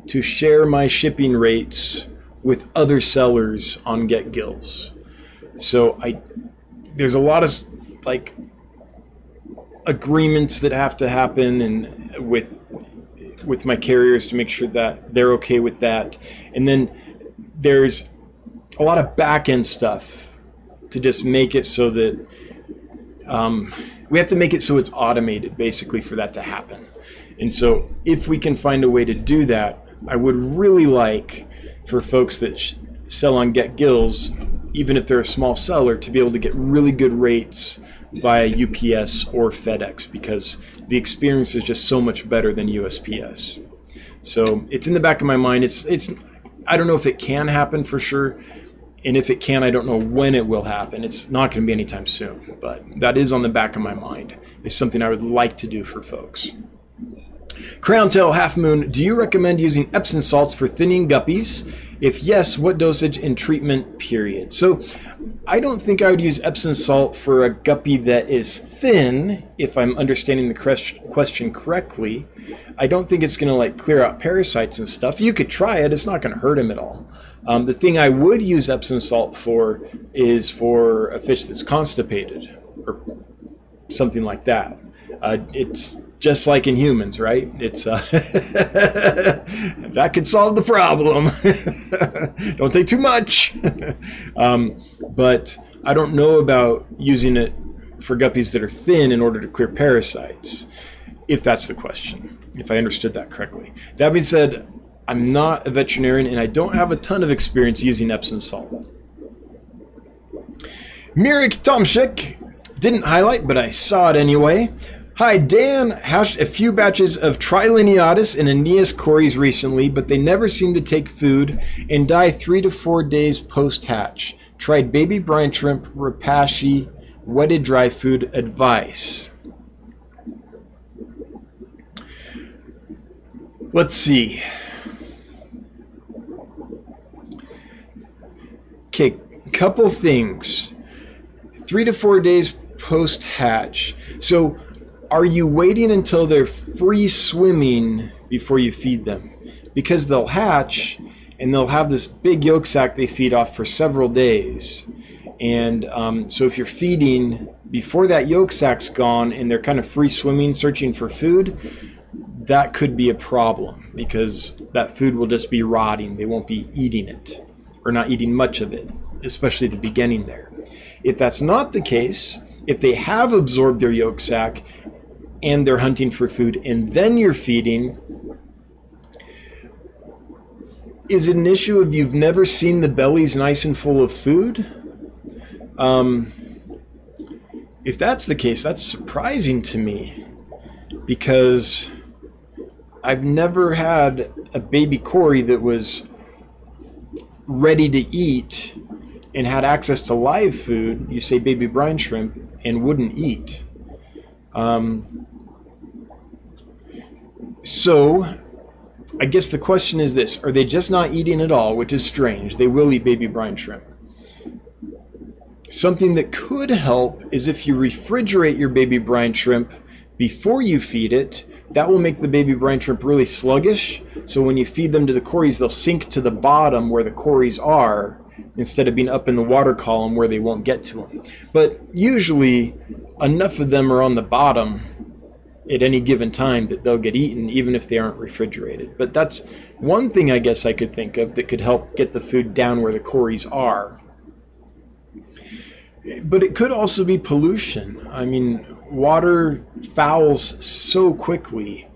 to share my shipping rates with other sellers on GetGills. So I, there's a lot of like agreements that have to happen and with with my carriers to make sure that they're okay with that. And then there's a lot of back end stuff to just make it so that um, we have to make it so it's automated basically for that to happen. And so if we can find a way to do that, I would really like for folks that sell on Get Gills, even if they're a small seller, to be able to get really good rates via UPS or FedEx because the experience is just so much better than USPS. So it's in the back of my mind. It's it's I don't know if it can happen for sure, and if it can, I don't know when it will happen. It's not going to be anytime soon, but that is on the back of my mind. It's something I would like to do for folks. Crown Tail Half Moon, do you recommend using Epsom salts for thinning guppies? If yes, what dosage and treatment period? So, I don't think I would use Epsom salt for a guppy that is thin, if I'm understanding the question correctly. I don't think it's going to like clear out parasites and stuff. You could try it, it's not going to hurt him at all. Um, the thing I would use Epsom salt for is for a fish that's constipated or something like that. Uh, it's just like in humans, right? It's uh, that could solve the problem. don't take too much. um, but I don't know about using it for guppies that are thin in order to clear parasites, if that's the question, if I understood that correctly. That being said, I'm not a veterinarian and I don't have a ton of experience using Epsom salt. Mirik Tomshik didn't highlight, but I saw it anyway. Hi, Dan hashed a few batches of trilineatus and aeneus cories recently, but they never seem to take food and die three to four days post hatch. Tried baby brine shrimp, Repashy, wetted dry food advice. Let's see. Okay, couple things. Three to four days post hatch. So, are you waiting until they're free swimming before you feed them? Because they'll hatch and they'll have this big yolk sac they feed off for several days. And um, so, if you're feeding before that yolk sac's gone and they're kind of free swimming searching for food, that could be a problem because that food will just be rotting. They won't be eating it or not eating much of it, especially the beginning there. If that's not the case, if they have absorbed their yolk sac and they're hunting for food and then you're feeding, is it an issue if you've never seen the bellies nice and full of food? Um, if that's the case, that's surprising to me because I've never had a baby Cory that was ready to eat and had access to live food, you say baby brine shrimp, and wouldn't eat. Um, so, I guess the question is this Are they just not eating at all, which is strange? They will eat baby brine shrimp. Something that could help is if you refrigerate your baby brine shrimp before you feed it. That will make the baby brine shrimp really sluggish. So when you feed them to the cories, they'll sink to the bottom where the cories are instead of being up in the water column where they won't get to them. But usually, enough of them are on the bottom at any given time that they'll get eaten, even if they aren't refrigerated. But that's one thing I guess I could think of that could help get the food down where the cories are but it could also be pollution. I mean, water fouls so quickly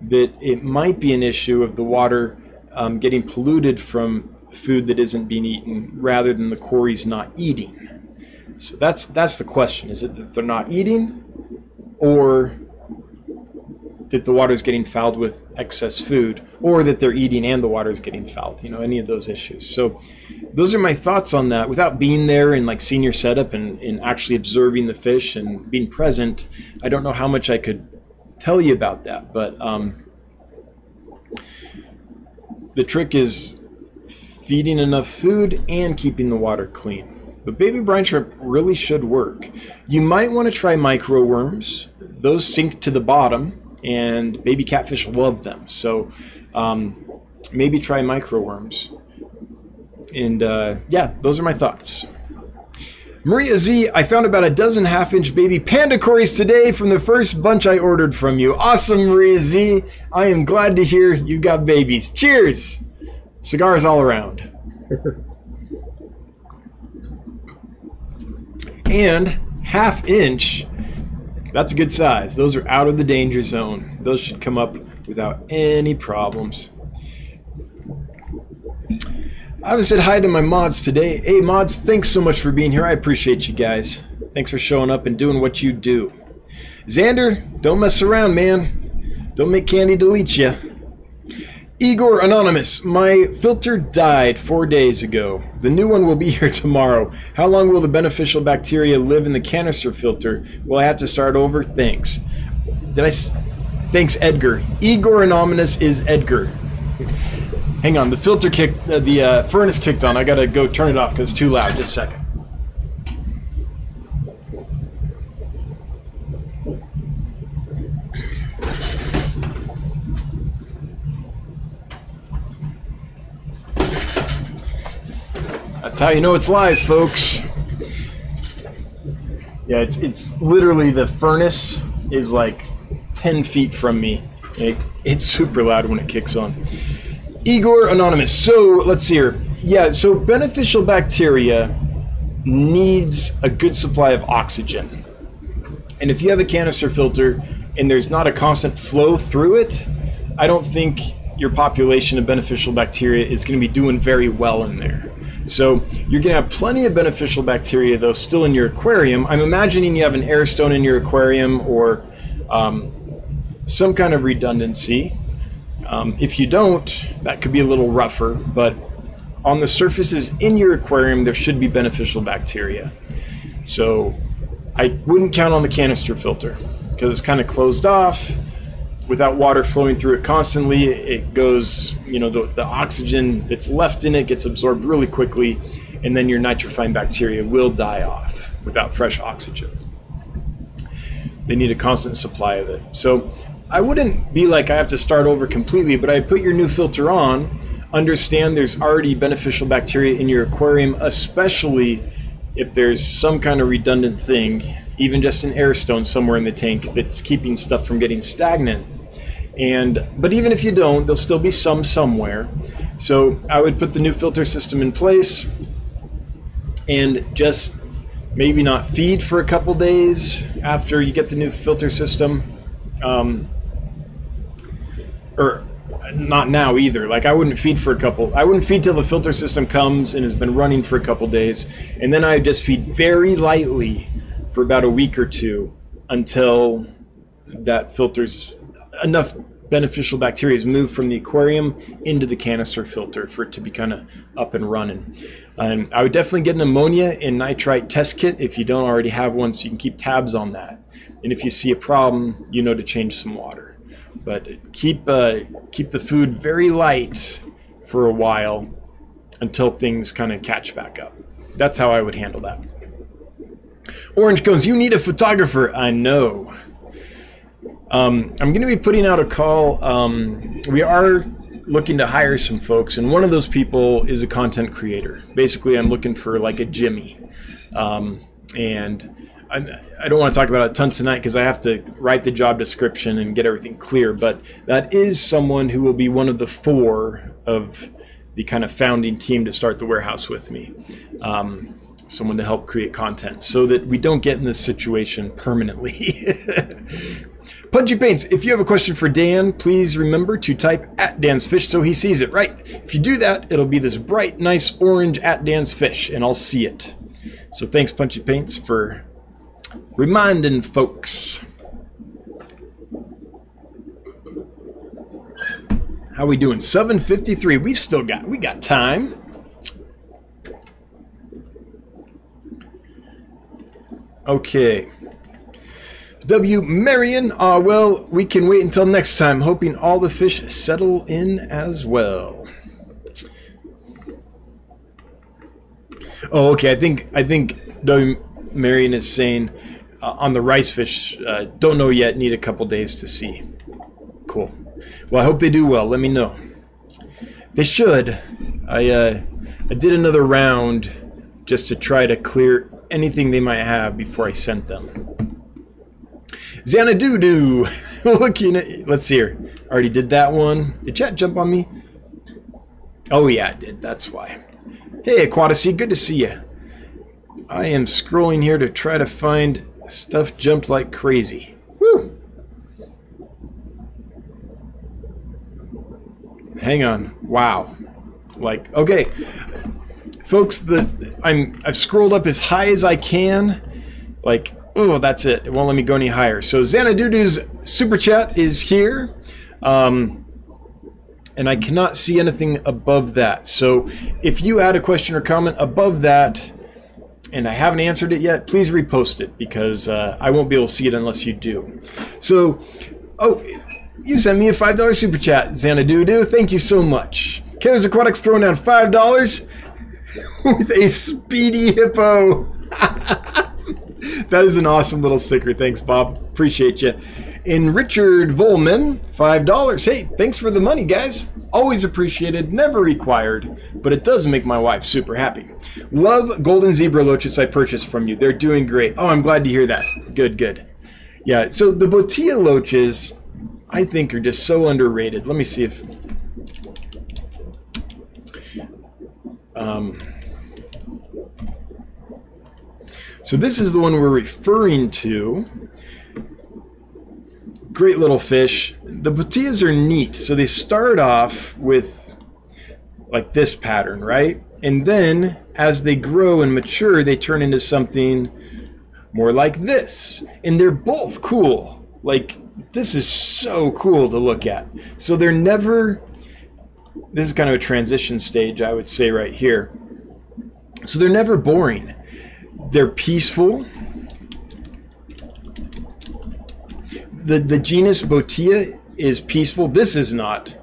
that it might be an issue of the water um, getting polluted from food that isn't being eaten rather than the cories not eating. So that's that's the question. Is it that they're not eating or that the water is getting fouled with excess food or that they're eating and the water is getting fouled, you know, any of those issues. So those are my thoughts on that. Without being there and like seeing your setup and, and actually observing the fish and being present, I don't know how much I could tell you about that. But um, the trick is feeding enough food and keeping the water clean. But baby brine shrimp really should work. You might want to try micro worms. Those sink to the bottom, and baby catfish love them. So um, maybe try micro worms. And uh, yeah, those are my thoughts. Maria Z, I found about a dozen half inch baby panda cories today from the first bunch I ordered from you. Awesome, Maria Z. I am glad to hear you've got babies. Cheers! Cigars all around. and half inch, that's a good size. Those are out of the danger zone. Those should come up without any problems. I haven't said hi to my mods today. Hey mods, thanks so much for being here. I appreciate you guys. Thanks for showing up and doing what you do. Xander, don't mess around, man. Don't make Candy delete you. Igor Anonymous, my filter died four days ago. The new one will be here tomorrow. How long will the beneficial bacteria live in the canister filter? Will I have to start over? Thanks. Did I? Thanks, Edgar. Igor Anonymous is Edgar. Hang on, the filter kicked, uh, the uh, furnace kicked on. I gotta go turn it off because it's too loud. Just a second. That's how you know it's live, folks. Yeah, it's it's literally the furnace is like 10 feet from me. It, it's super loud when it kicks on. Igor Anonymous. So let's see here. Yeah, so beneficial bacteria needs a good supply of oxygen. And if you have a canister filter and there's not a constant flow through it, I don't think your population of beneficial bacteria is going to be doing very well in there. So you're going to have plenty of beneficial bacteria, though, still in your aquarium. I'm imagining you have an air stone in your aquarium or um, some kind of redundancy. Um, if you don't, that could be a little rougher, but on the surfaces in your aquarium, there should be beneficial bacteria. So I wouldn't count on the canister filter because it's kind of closed off without water flowing through it constantly. It goes, you know, the, the oxygen that's left in it gets absorbed really quickly, and then your nitrifying bacteria will die off without fresh oxygen. They need a constant supply of it. So I wouldn't be like I have to start over completely, but I put your new filter on. Understand there's already beneficial bacteria in your aquarium, especially if there's some kind of redundant thing, even just an air stone somewhere in the tank that's keeping stuff from getting stagnant. And but even if you don't, there'll still be some somewhere. So I would put the new filter system in place and just maybe not feed for a couple days after you get the new filter system. Um, or not now either. Like I wouldn't feed for a couple. I wouldn't feed till the filter system comes and has been running for a couple days, and then I just feed very lightly for about a week or two until that filters enough beneficial bacteria is moved from the aquarium into the canister filter for it to be kind of up and running. And I would definitely get an ammonia and nitrite test kit if you don't already have one, so you can keep tabs on that. And if you see a problem, you know to change some water. But keep uh, keep the food very light for a while until things kind of catch back up. That's how I would handle that. Orange Cones, you need a photographer. I know. Um, I'm going to be putting out a call. Um, we are looking to hire some folks, and one of those people is a content creator. Basically, I'm looking for like a Jimmy. Um, and I, I don't want to talk about it a ton tonight because I have to write the job description and get everything clear, but that is someone who will be one of the four of the kind of founding team to start the warehouse with me. Um, someone to help create content so that we don't get in this situation permanently. Punchy Paints, if you have a question for Dan, please remember to type at Dan's Fish so he sees it, right? If you do that, it'll be this bright, nice orange at Dan's Fish, and I'll see it. So thanks, Punchy Paints, for reminding folks. How we doing? 753. We've still got we got time. Okay. W. Marion, uh, well, we can wait until next time, hoping all the fish settle in as well. Oh, okay. I think I think W. Marion is saying uh, on the rice fish, uh, don't know yet. Need a couple days to see. Cool. Well, I hope they do well. Let me know. They should. I uh, I did another round just to try to clear anything they might have before I sent them. Xanadu looking at let's see here. Already did that one. Did chat jump on me? Oh yeah, it did. That's why. Hey Aquatasy, good to see you. I am scrolling here to try to find stuff jumped like crazy. Woo! Hang on. Wow. Like okay. Folks, the I'm I've scrolled up as high as I can. Like Oh, that's it. It won't let me go any higher. So Xanadudu's super chat is here. Um, and I cannot see anything above that. So if you had a question or comment above that, and I haven't answered it yet, please repost it because uh, I won't be able to see it unless you do. So, oh, you sent me a $5 super chat, Xanadudu. Thank you so much. Killers Aquatics throwing down $5 with a speedy hippo. that is an awesome little sticker. Thanks, Bob. Appreciate you. In Richard Volman, $5. Hey, thanks for the money, guys. Always appreciated, never required, but it does make my wife super happy. Love Golden Zebra Loaches I purchased from you. They're doing great. Oh, I'm glad to hear that. Good, good. Yeah, so the Botia Loaches, I think, are just so underrated. Let me see if... Um... So this is the one we're referring to. Great little fish. The Botillas are neat. So they start off with like this pattern, right? And then as they grow and mature, they turn into something more like this. And they're both cool. Like, this is so cool to look at. So they're never, this is kind of a transition stage, I would say, right here. So they're never boring. They're peaceful. The, the genus Botia is peaceful. This is not.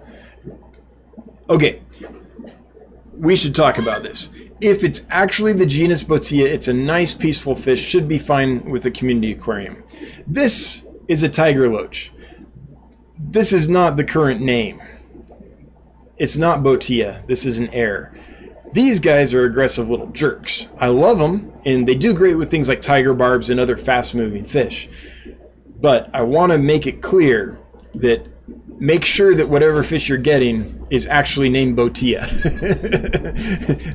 Okay. We should talk about this. If it's actually the genus Botia, it's a nice, peaceful fish, should be fine with a community aquarium. This is a tiger loach. This is not the current name. It's not Botia, This is an error These guys are aggressive little jerks. I love them, and they do great with things like tiger barbs and other fast moving fish. But I want to make it clear that make sure that whatever fish you're getting is actually named botia.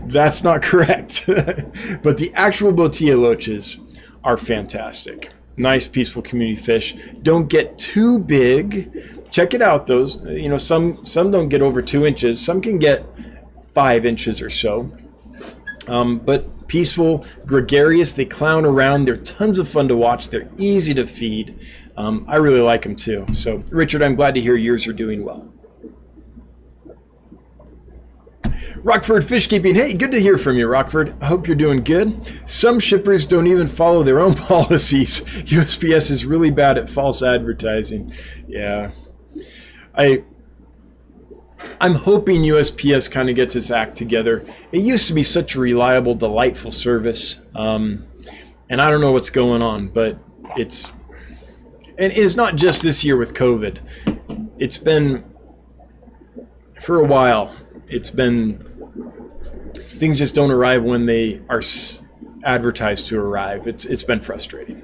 That's not correct. but the actual botia loaches are fantastic. Nice, peaceful community fish. Don't get too big. Check it out, those. You know, some some don't get over two inches. Some can get five inches or so. Um, but peaceful, gregarious. They clown around. They're tons of fun to watch. They're easy to feed. Um, I really like them too. So, Richard, I'm glad to hear yours are doing well. Rockford Fish Keeping. Hey, good to hear from you, Rockford. I hope you're doing good. Some shippers don't even follow their own policies. USPS is really bad at false advertising. Yeah. I I'm hoping USPS kind of gets its act together. It used to be such a reliable, delightful service. Um, and I don't know what's going on, but it's and it's not just this year with COVID. It's been for a while. It's been things just don't arrive when they are advertised to arrive. It's it's been frustrating.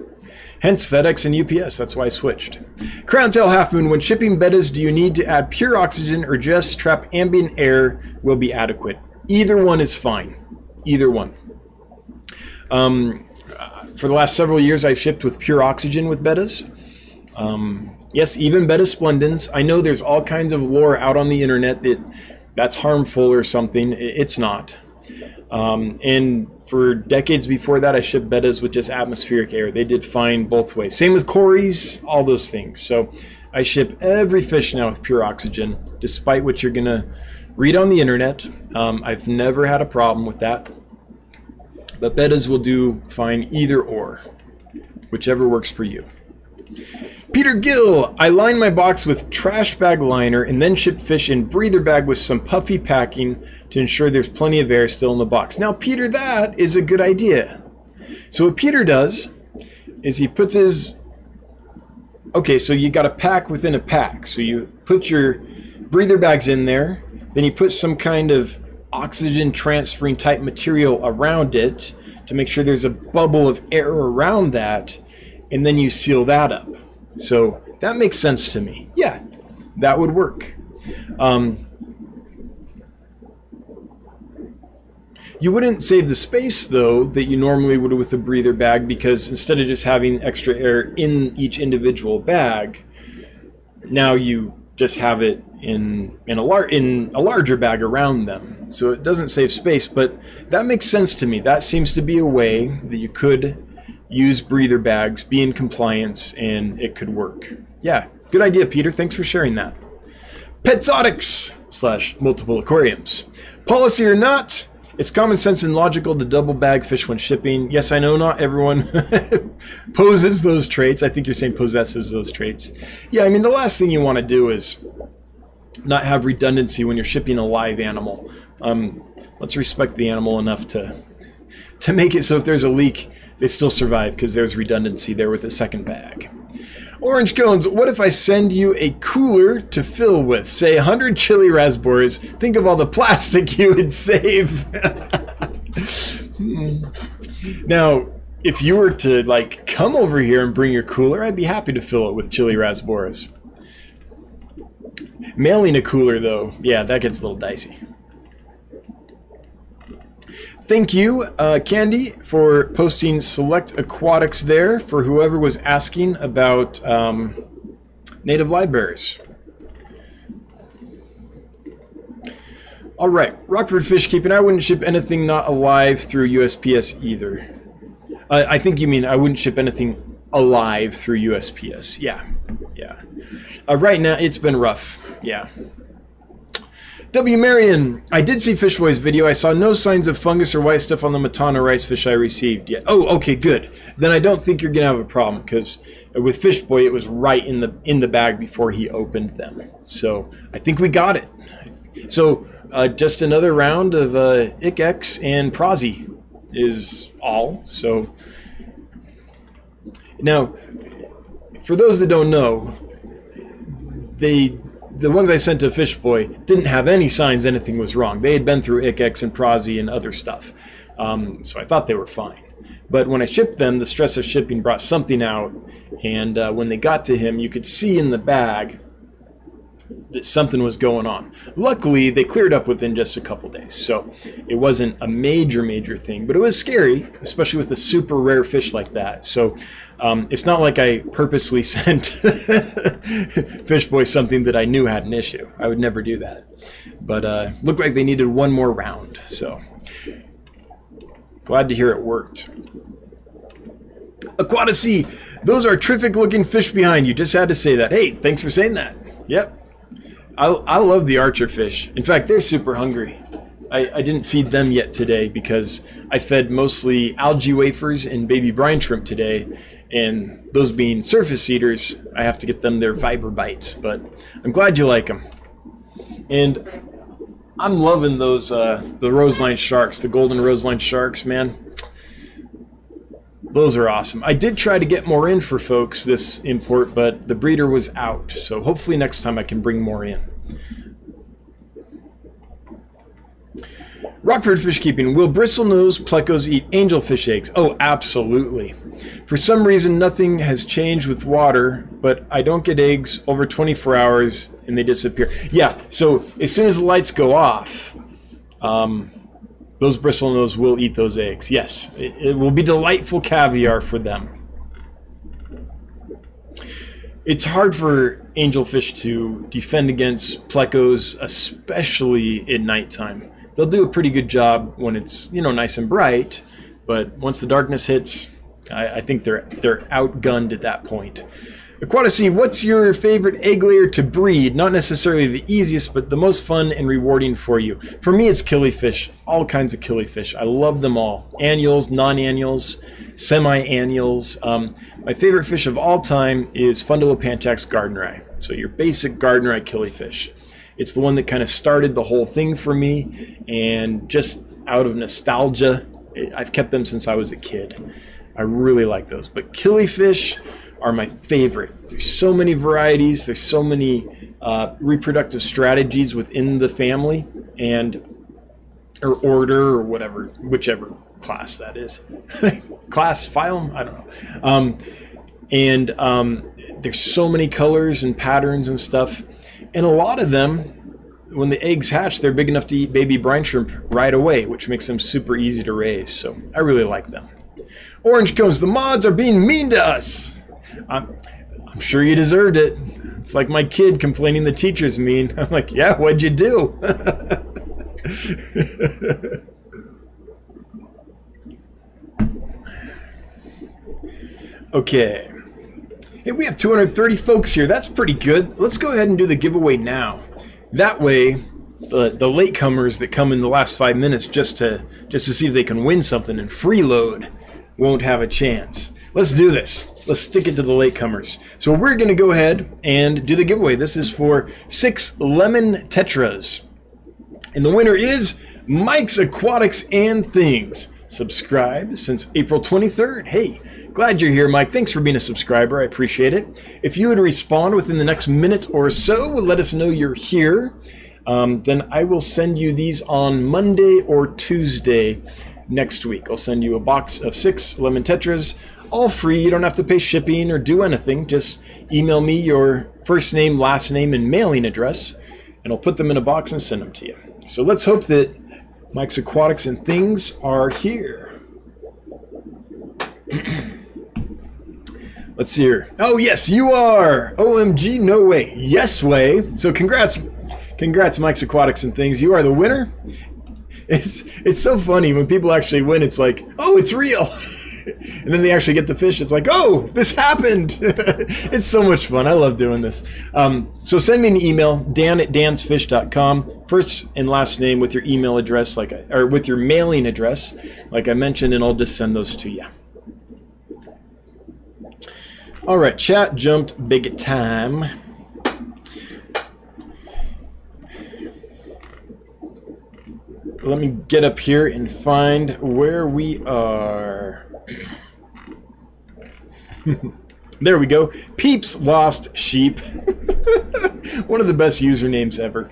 Hence FedEx and UPS. That's why I switched. Crown Tail Half Moon. When shipping bettas, do you need to add pure oxygen or just trap ambient air will be adequate? Either one is fine. Either one. Um, for the last several years, I've shipped with pure oxygen with bettas. Um, yes, even betta splendens. I know there's all kinds of lore out on the internet that that's harmful or something. It's not. Um, and for decades before that, I shipped bettas with just atmospheric air. They did fine both ways. Same with cories, all those things. So I ship every fish now with pure oxygen, despite what you're going to read on the internet. Um, I've never had a problem with that. But bettas will do fine either or, whichever works for you. Peter Gill, I line my box with trash bag liner and then ship fish in breather bag with some puffy packing to ensure there's plenty of air still in the box. Now, Peter, that is a good idea. So what Peter does is he puts his okay, so you got a pack within a pack. So you put your breather bags in there, then you put some kind of oxygen transferring type material around it to make sure there's a bubble of air around that, and then you seal that up. So that makes sense to me. Yeah, that would work. Um, you wouldn't save the space though that you normally would with a breather bag because instead of just having extra air in each individual bag, now you just have it in in a lar- in a larger bag around them. So it doesn't save space, but that makes sense to me. That seems to be a way that you could use breather bags, be in compliance, and it could work. Yeah, good idea, Peter. Thanks for sharing that. Petzotics slash multiple aquariums. Policy or not, it's common sense and logical to double bag fish when shipping. Yes, I know not everyone poses those traits. I think you're saying possesses those traits. Yeah, I mean, the last thing you want to do is not have redundancy when you're shipping a live animal. Um, let's respect the animal enough to to make it so if there's a leak, they still survive because there's redundancy there with the second bag. Orange cones, what if I send you a cooler to fill with, say, 100 chili rasboras? Think of all the plastic you would save. now, if you were to, like, come over here and bring your cooler, I'd be happy to fill it with chili rasboras. Mailing a cooler, though, yeah, that gets a little dicey. Thank you, uh, Candy, for posting select aquatics there for whoever was asking about um, native live bearers. All right, Rockford Fish Keeping. I wouldn't ship anything not alive through USPS either. I think you mean I wouldn't ship anything alive through USPS. Yeah, yeah. Uh, right now, it's been rough. Yeah. W. Marion, I did see Fish Boy's video. I saw no signs of fungus or white stuff on the Matano rice fish I received yet. Oh, okay, good. Then I don't think you're gonna have a problem because with Fish Boy it was right in the in the bag before he opened them. So I think we got it. So uh, just another round of uh, and Prazi is all. So now, for those that don't know, they the ones I sent to Fish Boy didn't have any signs anything was wrong. They had been through Ich-X and Prazi and other stuff, um, so I thought they were fine. But when I shipped them, the stress of shipping brought something out, and uh, when they got to him, you could see in the bag that something was going on. Luckily, they cleared up within just a couple days, so it wasn't a major, major thing, but it was scary, especially with a super rare fish like that. So um, it's not like I purposely sent Fish Boy something that I knew had an issue. I would never do that. But uh, looked like they needed one more round, so glad to hear it worked. Aquatasy, those are terrific looking fish behind you. Just had to say that. Hey, thanks for saying that. Yep, I, I love the archer fish. In fact, they're super hungry. I, I didn't feed them yet today because I fed mostly algae wafers and baby brine shrimp today. And those being surface eaters, I have to get them their fiber bites. But I'm glad you like them. And I'm loving those uh, the roseline sharks, the golden roseline sharks, man. Those are awesome. I did try to get more in for folks this import, but the breeder was out. So hopefully next time I can bring more in. Rockford Fish Keeping. Will bristlenose plecos eat angelfish eggs? Oh, absolutely. For some reason, nothing has changed with water, but I don't get eggs over 24 hours and they disappear. Yeah, so as soon as the lights go off, um, those bristlenose will eat those eggs. Yes, it, it will be delightful caviar for them. It's hard for angelfish to defend against plecos, especially at nighttime. They'll do a pretty good job when it's you know nice and bright, but once the darkness hits, I, I think they're they're outgunned at that point. Aquatasy, what's your favorite egg layer to breed? Not necessarily the easiest, but the most fun and rewarding for you. For me, it's killifish. All kinds of killifish. I love them all. Annuals, non-annuals, semi-annuals. Um, my favorite fish of all time is Fundulopanchax gardneri. So your basic gardneri killifish. It's the one that kind of started the whole thing for me, and just out of nostalgia, I've kept them since I was a kid. I really like those. But killifish are my favorite. There's so many varieties. There's so many uh, reproductive strategies within the family and or order or whatever, whichever class that is. class, phylum, I don't know. Um, and um, there's so many colors and patterns and stuff, and a lot of them, when the eggs hatch, they're big enough to eat baby brine shrimp right away, which makes them super easy to raise. So I really like them. Orange cones, the mods are being mean to us. I'm, I'm sure you deserved it. It's like my kid complaining the teacher's mean. I'm like, yeah, what'd you do? okay. Hey, we have 230 folks here. That's pretty good. Let's go ahead and do the giveaway now. That way, the the latecomers that come in the last five minutes just to just to see if they can win something and freeload won't have a chance. Let's do this. Let's stick it to the latecomers. So we're going to go ahead and do the giveaway. This is for six lemon tetras. And the winner is Mike's Aquatics and Things. Subscribe since April 23rd. Hey, glad you're here, Mike. Thanks for being a subscriber. I appreciate it. If you would respond within the next minute or so, let us know you're here. Um, then I will send you these on Monday or Tuesday next week. I'll send you a box of six lemon tetras all free. You don't have to pay shipping or do anything. Just email me your first name, last name, and mailing address, and I'll put them in a box and send them to you. So let's hope that Mike's Aquatics and Things are here. let's see here. Oh, yes, you are. OMG, no way. Yes way. So congrats. Congrats, Mike's Aquatics and Things. You are the winner. It's it's so funny when people actually win. It's like, oh, it's real. and then they actually get the fish. It's like, oh, this happened. it's so much fun. I love doing this. Um, so send me an email, dan at dansfish.com. First and last name with your email address, like or with your mailing address, like I mentioned, and I'll just send those to you. All right, chat jumped big time. Let me get up here and find where we are. There we go. Peeps Lost Sheep. One of the best usernames ever.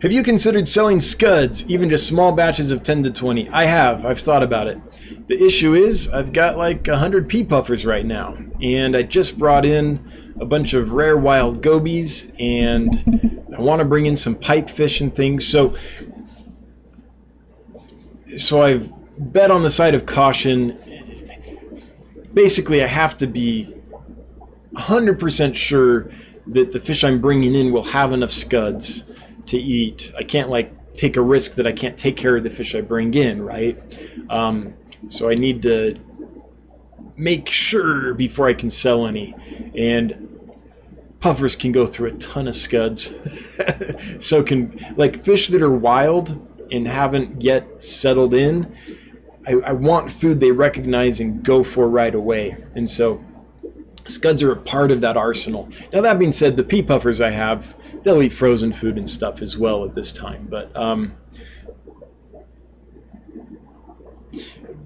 Have you considered selling scuds, even just small batches of 10 to 20? I have. I've thought about it. The issue is, I've got like 100 pea puffers right now, and I just brought in a bunch of rare wild gobies, and I want to bring in some pipefish and things. So, so I've bet on the side of caution. Basically, I have to be 100% sure that the fish I'm bringing in will have enough scuds to eat. I can't like take a risk that I can't take care of the fish I bring in, right? Um, so I need to make sure before I can sell any. And puffers can go through a ton of scuds. so can like fish that are wild and haven't yet settled in. I, I want food they recognize and go for right away. And so scuds are a part of that arsenal. Now that being said, the pea puffers I have, they'll eat frozen food and stuff as well at this time. But um,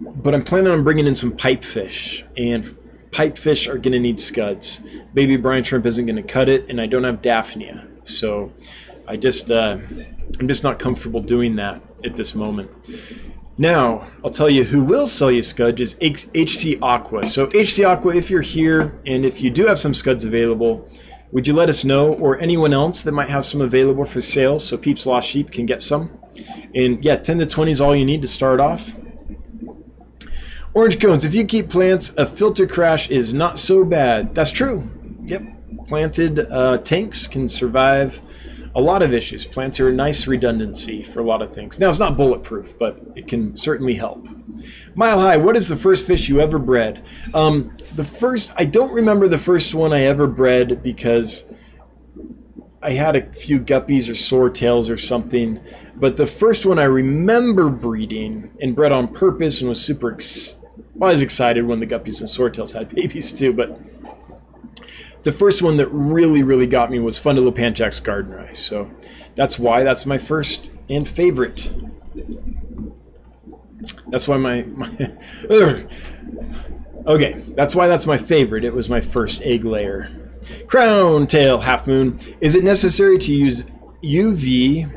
but I'm planning on bringing in some pipefish, and pipefish are going to need scuds. Baby brine shrimp isn't going to cut it, and I don't have Daphnia, so I just uh, I'm just not comfortable doing that at this moment. Now, I'll tell you who will sell you scuds is HC Aqua. So HC Aqua, if you're here and if you do have some scuds available, would you let us know or anyone else that might have some available for sale so Peeps Lost Sheep can get some? And yeah, 10 to 20 is all you need to start off. Orange cones, if you keep plants, a filter crash is not so bad. That's true. Yep. Planted uh, tanks can survive a lot of issues. Plants are a nice redundancy for a lot of things. Now, it's not bulletproof, but it can certainly help. Mile High, what is the first fish you ever bred? Um, the first, I don't remember the first one I ever bred because I had a few guppies or swordtails or something. But the first one I remember breeding and bred on purpose and was super. Ex- well, I was excited when the guppies and swordtails had babies too, but the first one that really, really got me was Fundulopanchax gardneri. So that's why that's my first and favorite. That's why my, my okay. That's why that's my favorite. It was my first egg layer. Crown tail half moon. Is it necessary to use UV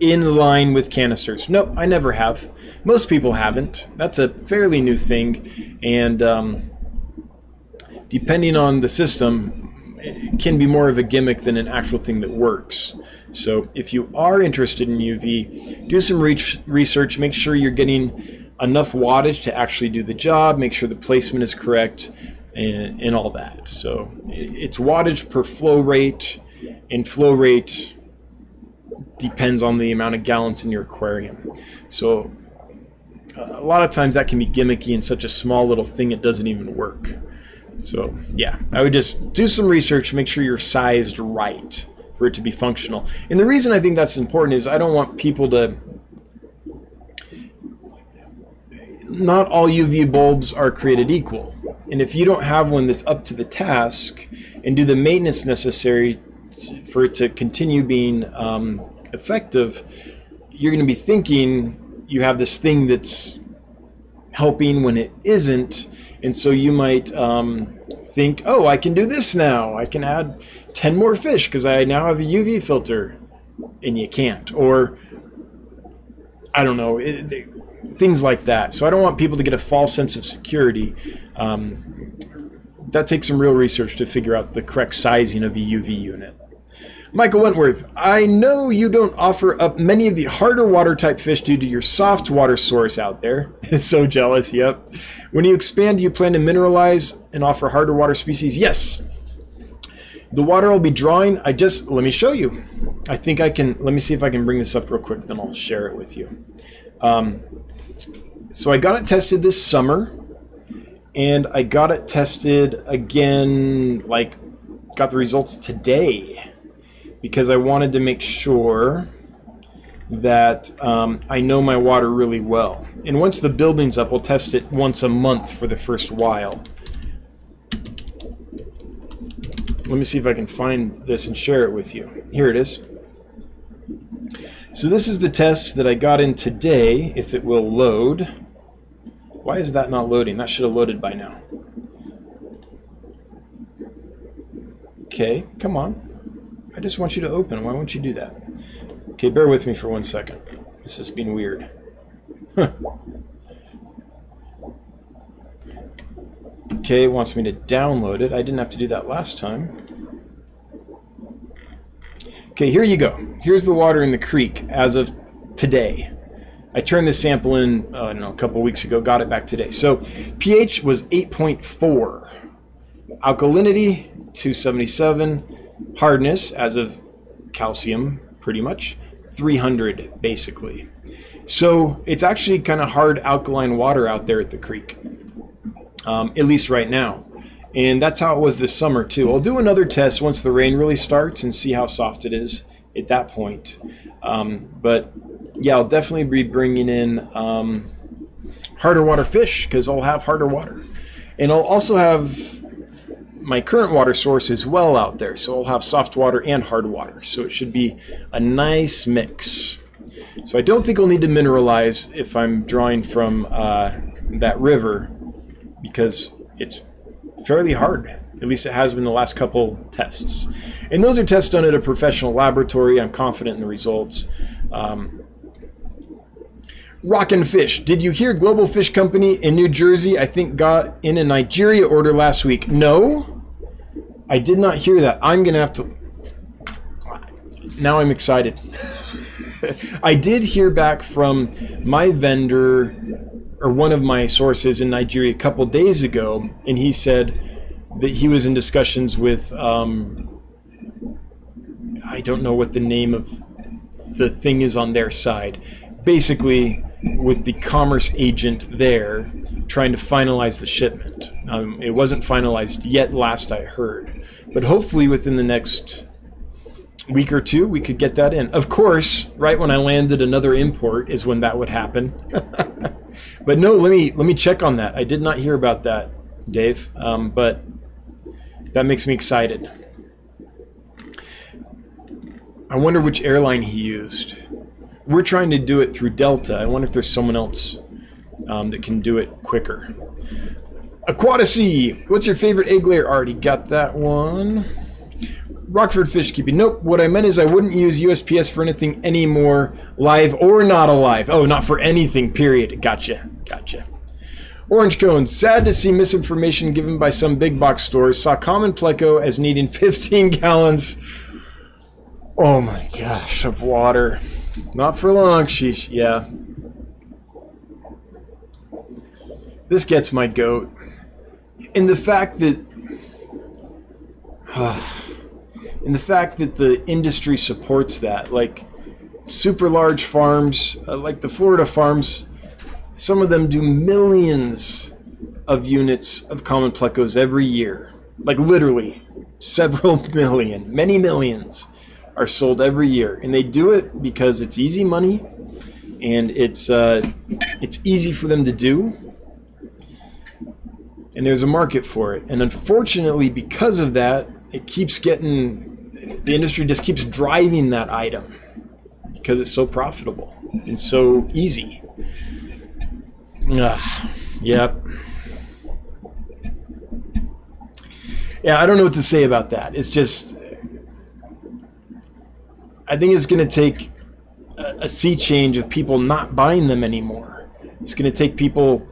in line with canisters? Nope, I never have. Most people haven't. That's a fairly new thing, and um, depending on the system, it can be more of a gimmick than an actual thing that works. So if you are interested in UV, do some research, make sure you're getting enough wattage to actually do the job, make sure the placement is correct, and, and all that. So it's wattage per flow rate, and flow rate depends on the amount of gallons in your aquarium. So a lot of times that can be gimmicky and such a small little thing it doesn't even work. So yeah, I would just do some research, make sure you're sized right for it to be functional. And the reason I think that's important is I don't want people to. Not all UV bulbs are created equal. And if you don't have one that's up to the task and do the maintenance necessary for it to continue being um, effective, you're going to be thinking you have this thing that's helping when it isn't and so you might um, think, oh, I can do this now. I can add 10 more fish because I now have a UV filter. And you can't. Or, I don't know, it, things like that. So I don't want people to get a false sense of security. Um, that takes some real research to figure out the correct sizing of a UV unit. Michael Wentworth, I know you don't offer up many of the harder water type fish due to your soft water source out there. so jealous, yep. When you expand, do you plan to mineralize and offer harder water species? Yes. The water I'll be drawing, I just, let me show you. I think I can, let me see if I can bring this up real quick, then I'll share it with you. Um, so I got it tested this summer, and I got it tested again, like, got the results today because I wanted to make sure that um, I know my water really well. And once the building's up, we'll test it once a month for the first while. Let me see if I can find this and share it with you. Here it is. So this is the test that I got in today, if it will load. Why is that not loading? That should have loaded by now. Okay, come on. I just want you to open. Why won't you do that? Okay, bear with me for one second. This is being weird. okay, it wants me to download it. I didn't have to do that last time. Okay, here you go. Here's the water in the creek as of today. I turned this sample in, uh, I don't know, a couple weeks ago, got it back today. So pH was 8.4. Alkalinity, 277. Hardness, as of calcium, pretty much, 300 basically. So it's actually kind of hard alkaline water out there at the creek, um, at least right now. And that's how it was this summer too. I'll do another test once the rain really starts and see how soft it is at that point. Um, but yeah, I'll definitely be bringing in um, harder water fish because I'll have harder water. And I'll also have my current water source is well out there. So I'll have soft water and hard water. So it should be a nice mix. So I don't think I'll need to mineralize if I'm drawing from uh, that river because it's fairly hard. At least it has been the last couple tests. And those are tests done at a professional laboratory. I'm confident in the results. Um, Rockin' Fish. Did you hear Global Fish Company in New Jersey, I think, got in a Nigeria order last week? No, I did not hear that. I'm going to have to. Now I'm excited. I did hear back from my vendor or one of my sources in Nigeria a couple days ago, and he said that he was in discussions with. Um, I don't know what the name of the thing is on their side. Basically, with the commerce agent there trying to finalize the shipment. Um, it wasn't finalized yet, last I heard, but hopefully within the next week or two we could get that in. Of course, right when I landed another import is when that would happen. but no, let me let me check on that. I did not hear about that, Dave, um, but that makes me excited. I wonder which airline he used. We're trying to do it through Delta. I wonder if there's someone else um, that can do it quicker. Aquatasy, what's your favorite egg layer? Already got that one. Rockford Fish Keeping. Nope, what I meant is I wouldn't use USPS for anything anymore, live or not alive. Oh, not for anything, period. Gotcha, gotcha. Orange Cone, sad to see misinformation given by some big box stores. Saw common pleco as needing 15 gallons. Oh my gosh, of water. Not for long, sheesh. Yeah. This gets my goat. And the fact that... and the fact that the industry supports that. Like, super large farms, uh, like the Florida farms, some of them do millions of units of common plecos every year. Like, literally, several million, many millions are sold every year, and they do it because it's easy money, and it's uh, it's easy for them to do, and there's a market for it. And unfortunately, because of that, it keeps getting the industry just keeps driving that item because it's so profitable and so easy. Ugh, yep. Yeah, I don't know what to say about that. It's just I think it's going to take a, a sea change of people not buying them anymore. It's going to take people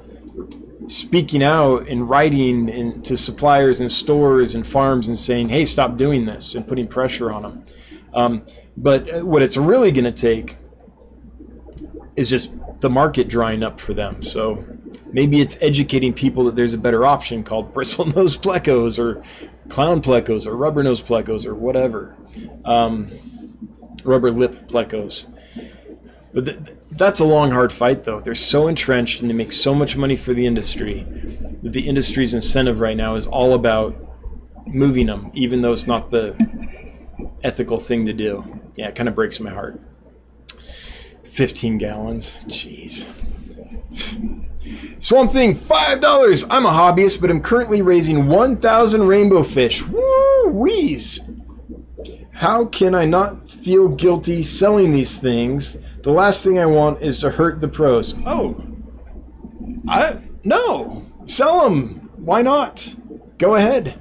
speaking out and writing in, to suppliers and stores and farms and saying, "Hey, stop doing this," and putting pressure on them. Um, but what it's really going to take is just the market drying up for them. So maybe it's educating people that there's a better option called bristle nose plecos or clown plecos or rubber nose plecos or whatever. Um, rubber lip plecos. But th- that's a long, hard fight, though. They're so entrenched and they make so much money for the industry that the industry's incentive right now is all about moving them, even though it's not the ethical thing to do. Yeah, it kind of breaks my heart. 15 gallons. Jeez. Swamp Thing, $5. I'm a hobbyist, but I'm currently raising 1,000 rainbow fish. Woo! Wheeze! How can I not feel guilty selling these things? The last thing I want is to hurt the pros. Oh, I no, sell them. Why not? Go ahead.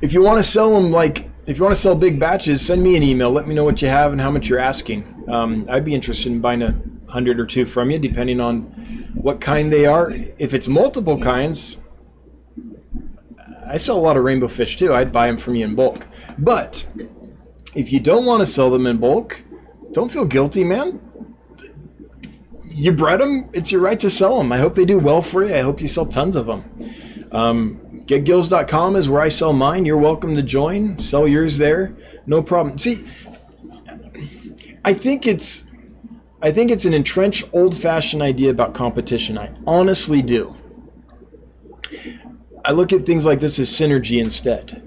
if you want to sell them like if you want to sell big batches, send me an email. Let me know what you have and how much you're asking. Um, I'd be interested in buying a hundred or two from you, depending on what kind they are. If it's multiple kinds, I sell a lot of rainbow fish too. I'd buy them from you in bulk. But if you don't want to sell them in bulk, don't feel guilty, man. You bred them. It's your right to sell them. I hope they do well for you. I hope you sell tons of them. Um, GetGills.com is where I sell mine. You're welcome to join. Sell yours there. No problem. See, I think it's I think it's an entrenched old-fashioned idea about competition. I honestly do. I look at things like this as synergy instead.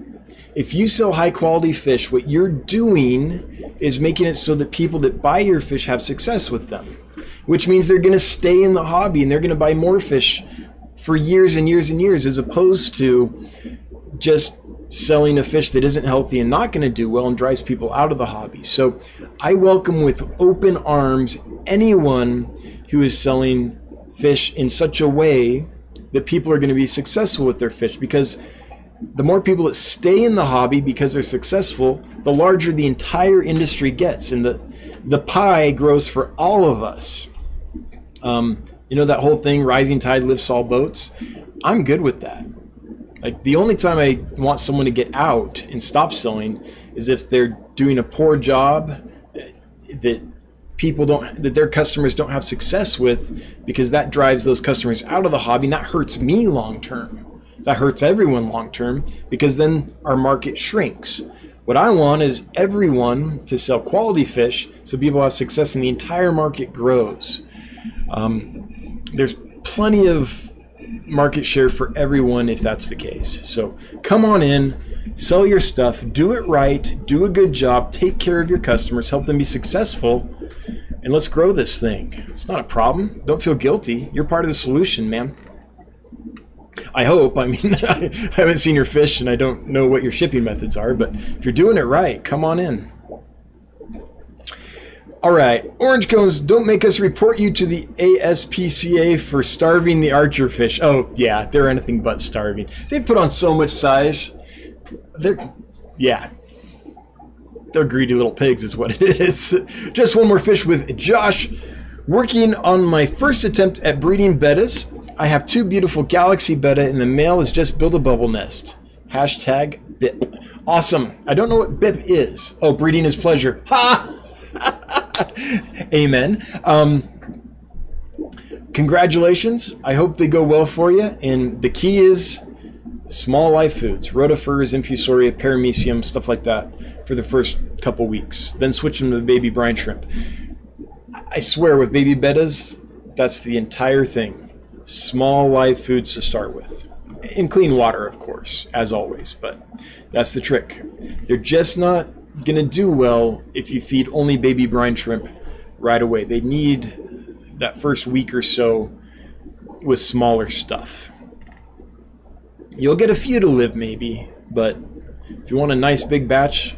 If you sell high quality fish, what you're doing is making it so that people that buy your fish have success with them, which means they're going to stay in the hobby and they're going to buy more fish for years and years and years, as opposed to just selling a fish that isn't healthy and not going to do well and drives people out of the hobby. So I welcome with open arms anyone who is selling fish in such a way that people are going to be successful with their fish because the more people that stay in the hobby because they're successful, the larger the entire industry gets and the the pie grows for all of us. Um, you know that whole thing, rising tide lifts all boats. I'm good with that. Like the only time I want someone to get out and stop selling is if they're doing a poor job that people don't that their customers don't have success with because that drives those customers out of the hobby and that hurts me long term. That hurts everyone long term because then our market shrinks. What I want is everyone to sell quality fish so people have success and the entire market grows. Um, there's plenty of market share for everyone if that's the case. So come on in, sell your stuff, do it right, do a good job, take care of your customers, help them be successful, and let's grow this thing. It's not a problem. Don't feel guilty. You're part of the solution, man. I hope. I mean, I haven't seen your fish and I don't know what your shipping methods are, but if you're doing it right, come on in. All right, orange cones, don't make us report you to the ASPCA for starving the archer fish. Oh, yeah, they're anything but starving. They've put on so much size. They're, yeah. They're greedy little pigs is what it is. Just one more fish with Josh. Working on my first attempt at breeding bettas. I have two beautiful galaxy betta and the male has just built a bubble nest. Hashtag BIP. Awesome. I don't know what BIP is. Oh, breeding is pleasure. Ha! Amen. Um, congratulations. I hope they go well for you. And the key is small live foods, rotifers, infusoria, paramecium, stuff like that for the first couple weeks. Then switch them to the baby brine shrimp. I swear, with baby bettas, that's the entire thing. Small live foods to start with. In clean water, of course, as always, but that's the trick. They're just not going to do well if you feed only baby brine shrimp right away. They need that first week or so with smaller stuff. You'll get a few to live maybe, but if you want a nice big batch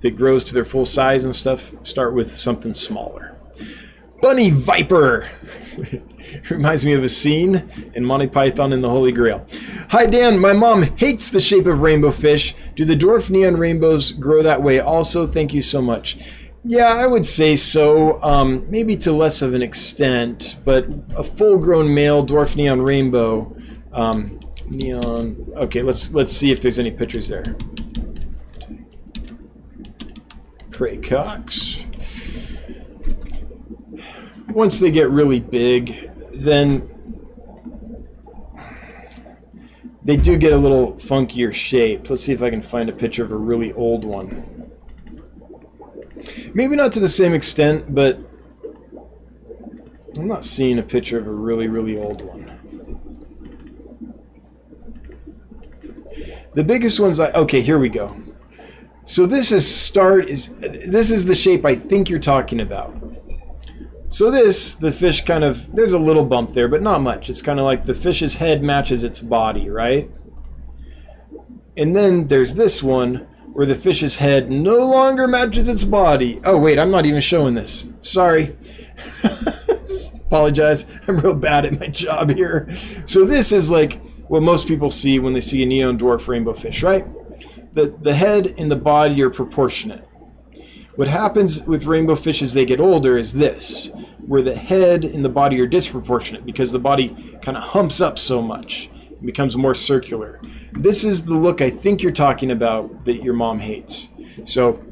that grows to their full size and stuff, start with something smaller. Bunny Viper! Reminds me of a scene in Monty Python and the Holy Grail. Hi, Dan. My mom hates the shape of rainbow fish. Do the dwarf neon rainbows grow that way also? Thank you so much. Yeah, I would say so. Um, maybe to less of an extent, but a full-grown male dwarf neon rainbow, um, neon. Okay, let's let's see if there's any pictures there. Praecox. Once they get really big, then they do get a little funkier shape. Let's see if I can find a picture of a really old one. Maybe not to the same extent, but I'm not seeing a picture of a really, really old one. The biggest ones I okay, here we go. So this is start is this is the shape I think you're talking about. So this, the fish kind of, there's a little bump there, but not much. It's kind of like the fish's head matches its body, right? And then there's this one where the fish's head no longer matches its body. Oh, wait, I'm not even showing this. Sorry. Apologize. I'm real bad at my job here. So this is like what most people see when they see a neon dwarf rainbow fish, right? the, the head and the body are proportionate. What happens with rainbow fish as they get older is this, where the head and the body are disproportionate because the body kind of humps up so much. It becomes more circular. This is the look I think you're talking about that your mom hates. So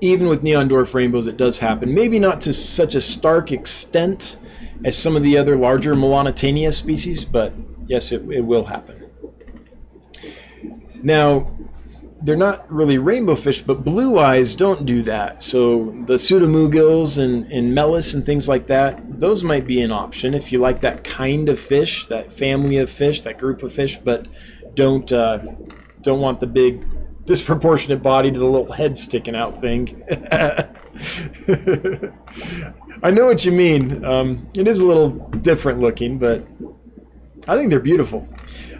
even with neon dwarf rainbows, it does happen. Maybe not to such a stark extent as some of the other larger Melanotaenia species, but yes, it, it will happen. Now, they're not really rainbow fish, but blue eyes don't do that. So the pseudomugils and, and and things like that, those might be an option if you like that kind of fish, that family of fish, that group of fish, but don't uh, don't want the big disproportionate body to the little head sticking out thing. I know what you mean. Um, it is a little different looking, but I think they're beautiful.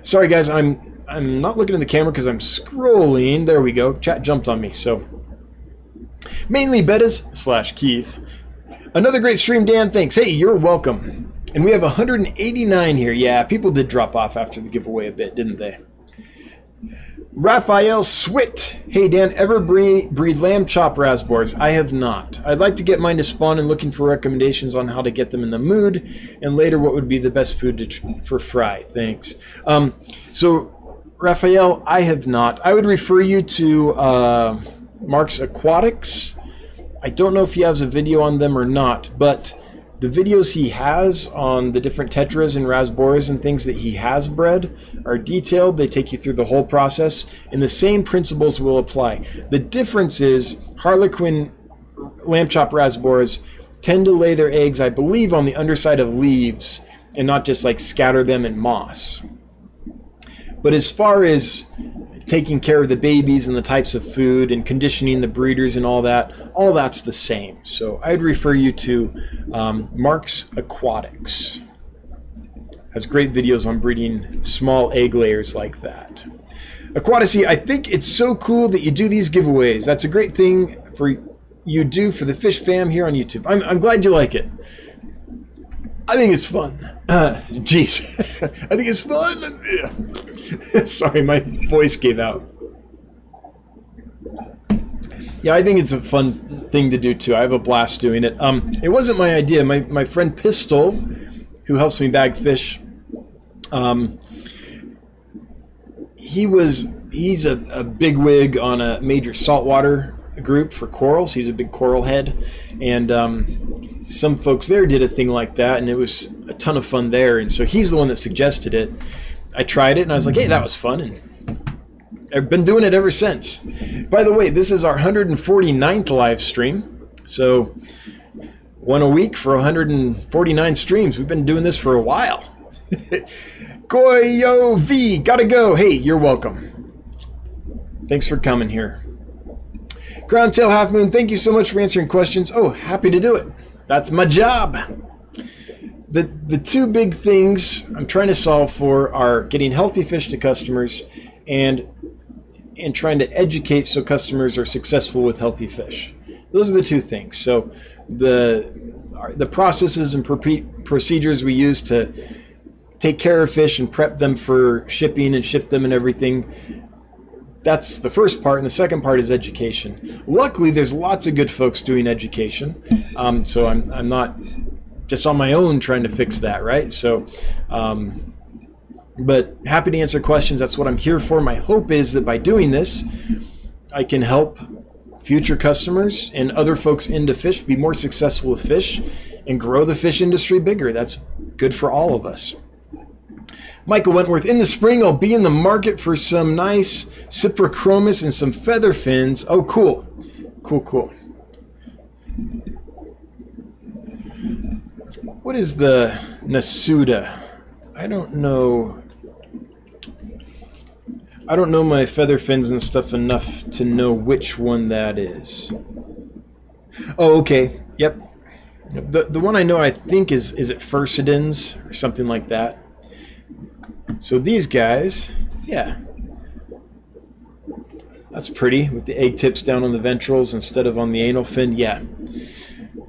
Sorry guys, I'm I'm not looking in the camera because I'm scrolling. There we go. Chat jumped on me. So mainly Bettas slash Keith. Another great stream, Dan. Thanks. Hey, you're welcome. And we have 189 here. Yeah, people did drop off after the giveaway a bit, didn't they? Raphael Swit. Hey Dan, ever breed, breed lamb chop rasboras? I have not. I'd like to get mine to spawn and looking for recommendations on how to get them in the mood, and later what would be the best food to, for fry. Thanks. Um, so, Raphael, I have not. I would refer you to uh, Mark's Aquatics. I don't know if he has a video on them or not, but the videos he has on the different tetras and rasboras and things that he has bred are detailed. They take you through the whole process, and the same principles will apply. The difference is Harlequin lamb chop rasboras tend to lay their eggs, I believe, on the underside of leaves and not just like scatter them in moss. But as far as taking care of the babies and the types of food and conditioning the breeders and all that, all that's the same. So I'd refer you to um, Mark's Aquatics. Has great videos on breeding small egg layers like that. Aquaticy, I think it's so cool that you do these giveaways. That's a great thing for you do for the fish fam here on YouTube. I'm, I'm glad you like it. I think it's fun. Uh, jeez. I think it's fun. Sorry, my voice gave out. Yeah, I think it's a fun thing to do too. I have a blast doing it. Um, it wasn't my idea. My my friend Pistol, who helps me bag fish, um, he was he's a, a big wig on a major saltwater group for corals. He's a big coral head, and um, some folks there did a thing like that, and it was a ton of fun there. And so he's the one that suggested it. I tried it and I was like, hey, that was fun. And I've been doing it ever since. By the way, this is our 149th live stream. So one a week for 149 streams. We've been doing this for a while. Goyo V, gotta go. Hey, you're welcome. Thanks for coming here. Crown Tail Half Moon, thank you so much for answering questions. Oh, happy to do it. That's my job the the two big things I'm trying to solve for are getting healthy fish to customers and and trying to educate so customers are successful with healthy fish. Those are the two things. So the the processes and procedures we use to take care of fish and prep them for shipping and ship them and everything that's the first part and the second part is education luckily there's lots of good folks doing education um, so I'm, I'm not just on my own trying to fix that, right? So, um, but happy to answer questions. That's what I'm here for. My hope is that by doing this, I can help future customers and other folks into fish be more successful with fish and grow the fish industry bigger. That's good for all of us. Michael Wentworth, in the spring, I'll be in the market for some nice Cyprichromis and some feather fins. Oh, cool. Cool, cool. What is the Nasuta? I don't know. I don't know my feather fins and stuff enough to know which one that is. Oh, okay. Yep. The the one I know I think is is it Furcidans or something like that. So these guys, yeah. That's pretty with the egg tips down on the ventrals instead of on the anal fin. Yeah.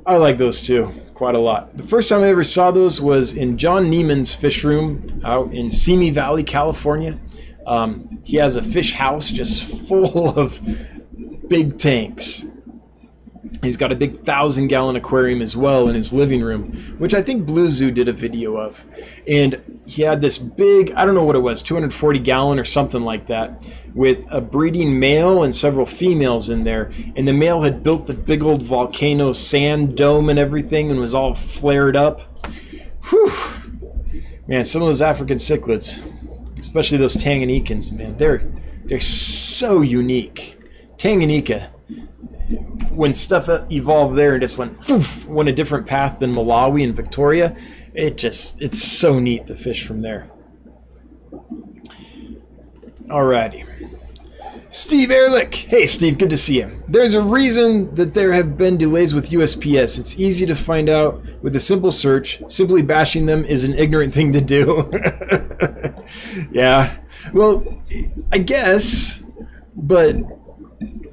I like those too quite a lot. The first time I ever saw those was in John Neiman's fish room out in Simi Valley, California. Um, he has a fish house just full of big tanks. He's got a big thousand gallon aquarium as well in his living room, which I think Blue Zoo did a video of. And he had this big, I don't know what it was, 240 gallon or something like that, with a breeding male and several females in there. And the male had built the big old volcano sand dome and everything and was all flared up. Whew. Man, some of those African cichlids, especially those Tanganyikans, man, they're they're so unique. Tanganyika, when stuff evolved there and just went poof, went a different path than Malawi and Victoria, it just it's so neat to fish from there. Alrighty. Steve Ehrlich. Hey, Steve, good to see you. There's a reason that there have been delays with USPS. It's easy to find out with a simple search. Simply bashing them is an ignorant thing to do. yeah. Well, I guess, but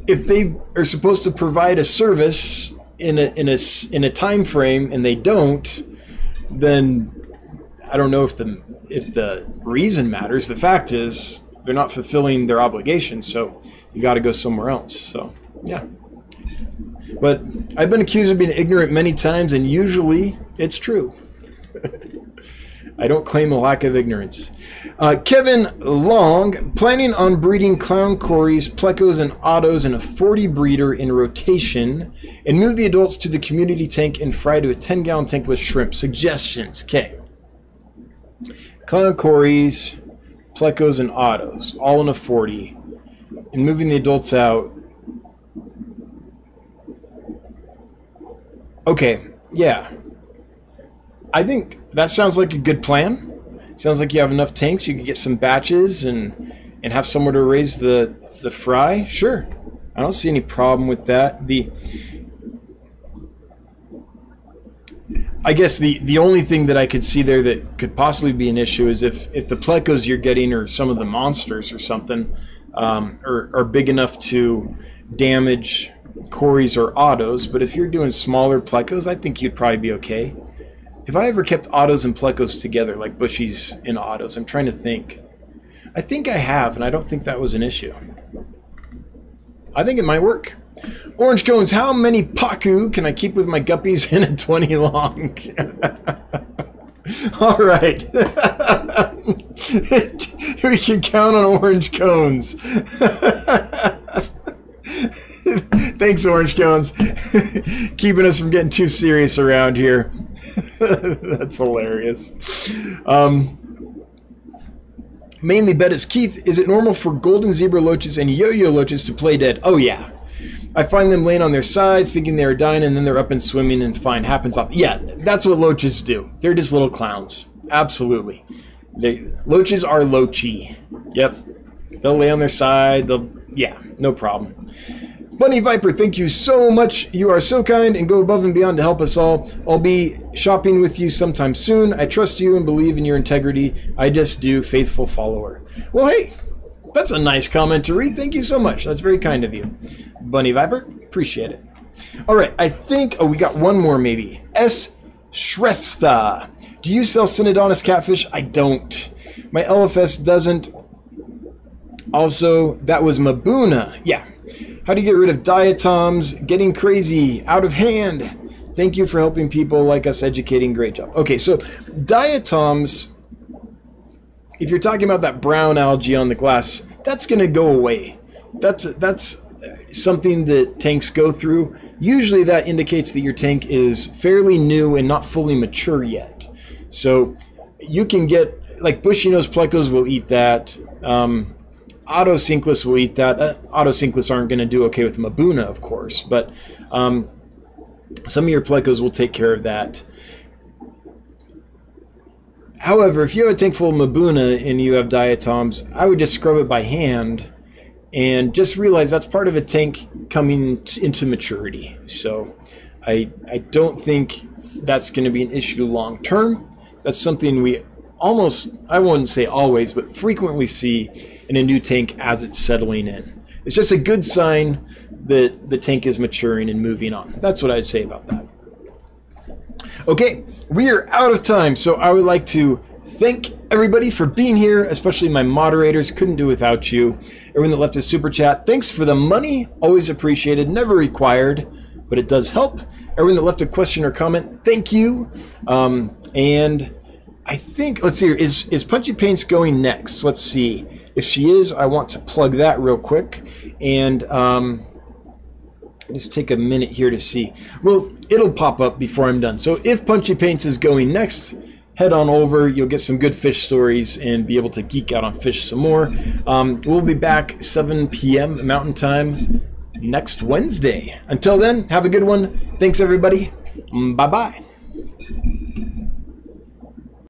if they are supposed to provide a service in a in a in a time frame and they don't, then I don't know if the if the reason matters. The fact is they're not fulfilling their obligations, so you got to go somewhere else. So yeah. But I've been accused of being ignorant many times, and usually it's true. I don't claim a lack of ignorance. Uh, Kevin Long, planning on breeding clown cories, plecos, and ottos in a 40 breeder in rotation, and move the adults to the community tank and fry to a 10 gallon tank with shrimp. Suggestions. Okay. Clown cories, plecos, and ottos, all in a 40, and moving the adults out. Okay, yeah. I think that sounds like a good plan. Sounds like you have enough tanks. You could get some batches and and have somewhere to raise the the fry. Sure, I don't see any problem with that. The I guess the the only thing that I could see there that could possibly be an issue is if if the plecos you're getting or some of the monsters or something um, are, are big enough to damage cories or ottos. But if you're doing smaller plecos, I think you'd probably be okay. Have I ever kept ottos and plecos together, like bushies and ottos? I'm trying to think. I think I have, and I don't think that was an issue. I think it might work. Orange cones, how many pacu can I keep with my guppies in a 20 long? All right. we can count on orange cones. Thanks, orange cones. Keeping us from getting too serious around here. That's hilarious. Um, mainly bet is Keith. Is it normal for golden zebra loaches and yo-yo loaches to play dead? Oh yeah. I find them laying on their sides, thinking they are dying, and then they're up and swimming, and fine happens off. Yeah, that's what loaches do. They're just little clowns. Absolutely. They, loaches are loachy. Yep. They'll lay on their side. They'll yeah, no problem. Bunny Viper, thank you so much. You are so kind and go above and beyond to help us all. I'll be shopping with you sometime soon. I trust you and believe in your integrity. I just do, faithful follower. Well, hey, that's a nice comment to read. Thank you so much. That's very kind of you. Bunny Viper, appreciate it. All right, I think, oh, we got one more maybe. S. Shrestha. Do you sell Synodontis catfish? I don't. My LFS doesn't. Also, that was Mbuna. Yeah, how to get rid of diatoms, getting crazy, out of hand. Thank you for helping people like us educating. Great job. Okay, so diatoms, if you're talking about that brown algae on the glass, that's going to go away. That's that's something that tanks go through. Usually that indicates that your tank is fairly new and not fully mature yet. So you can get, like bushy nose plecos will eat that. Um, Otocinclus will eat that. Uh, Otocinclus aren't going to do okay with Mbuna, of course, but um, some of your plecos will take care of that. However, if you have a tank full of Mbuna and you have diatoms, I would just scrub it by hand and just realize that's part of a tank coming into maturity. So I, I don't think that's going to be an issue long term. That's something we almost, I wouldn't say always, but frequently see in a new tank as it's settling in. It's just a good sign that the tank is maturing and moving on. That's what I'd say about that. Okay, we are out of time, so I would like to thank everybody for being here, especially my moderators. Couldn't do without you. Everyone that left a super chat, thanks for the money. Always appreciated, never required, but it does help. Everyone that left a question or comment, thank you. Um, and I think, let's see here, is, is Punchy Paints going next? Let's see. If she is, I want to plug that real quick. And um, just take a minute here to see. Well, it'll pop up before I'm done. So if Punchy Paints is going next, head on over. You'll get some good fish stories and be able to geek out on fish some more. Um, we'll be back 7 p.m. Mountain Time next Wednesday. Until then, have a good one. Thanks, everybody. Bye bye.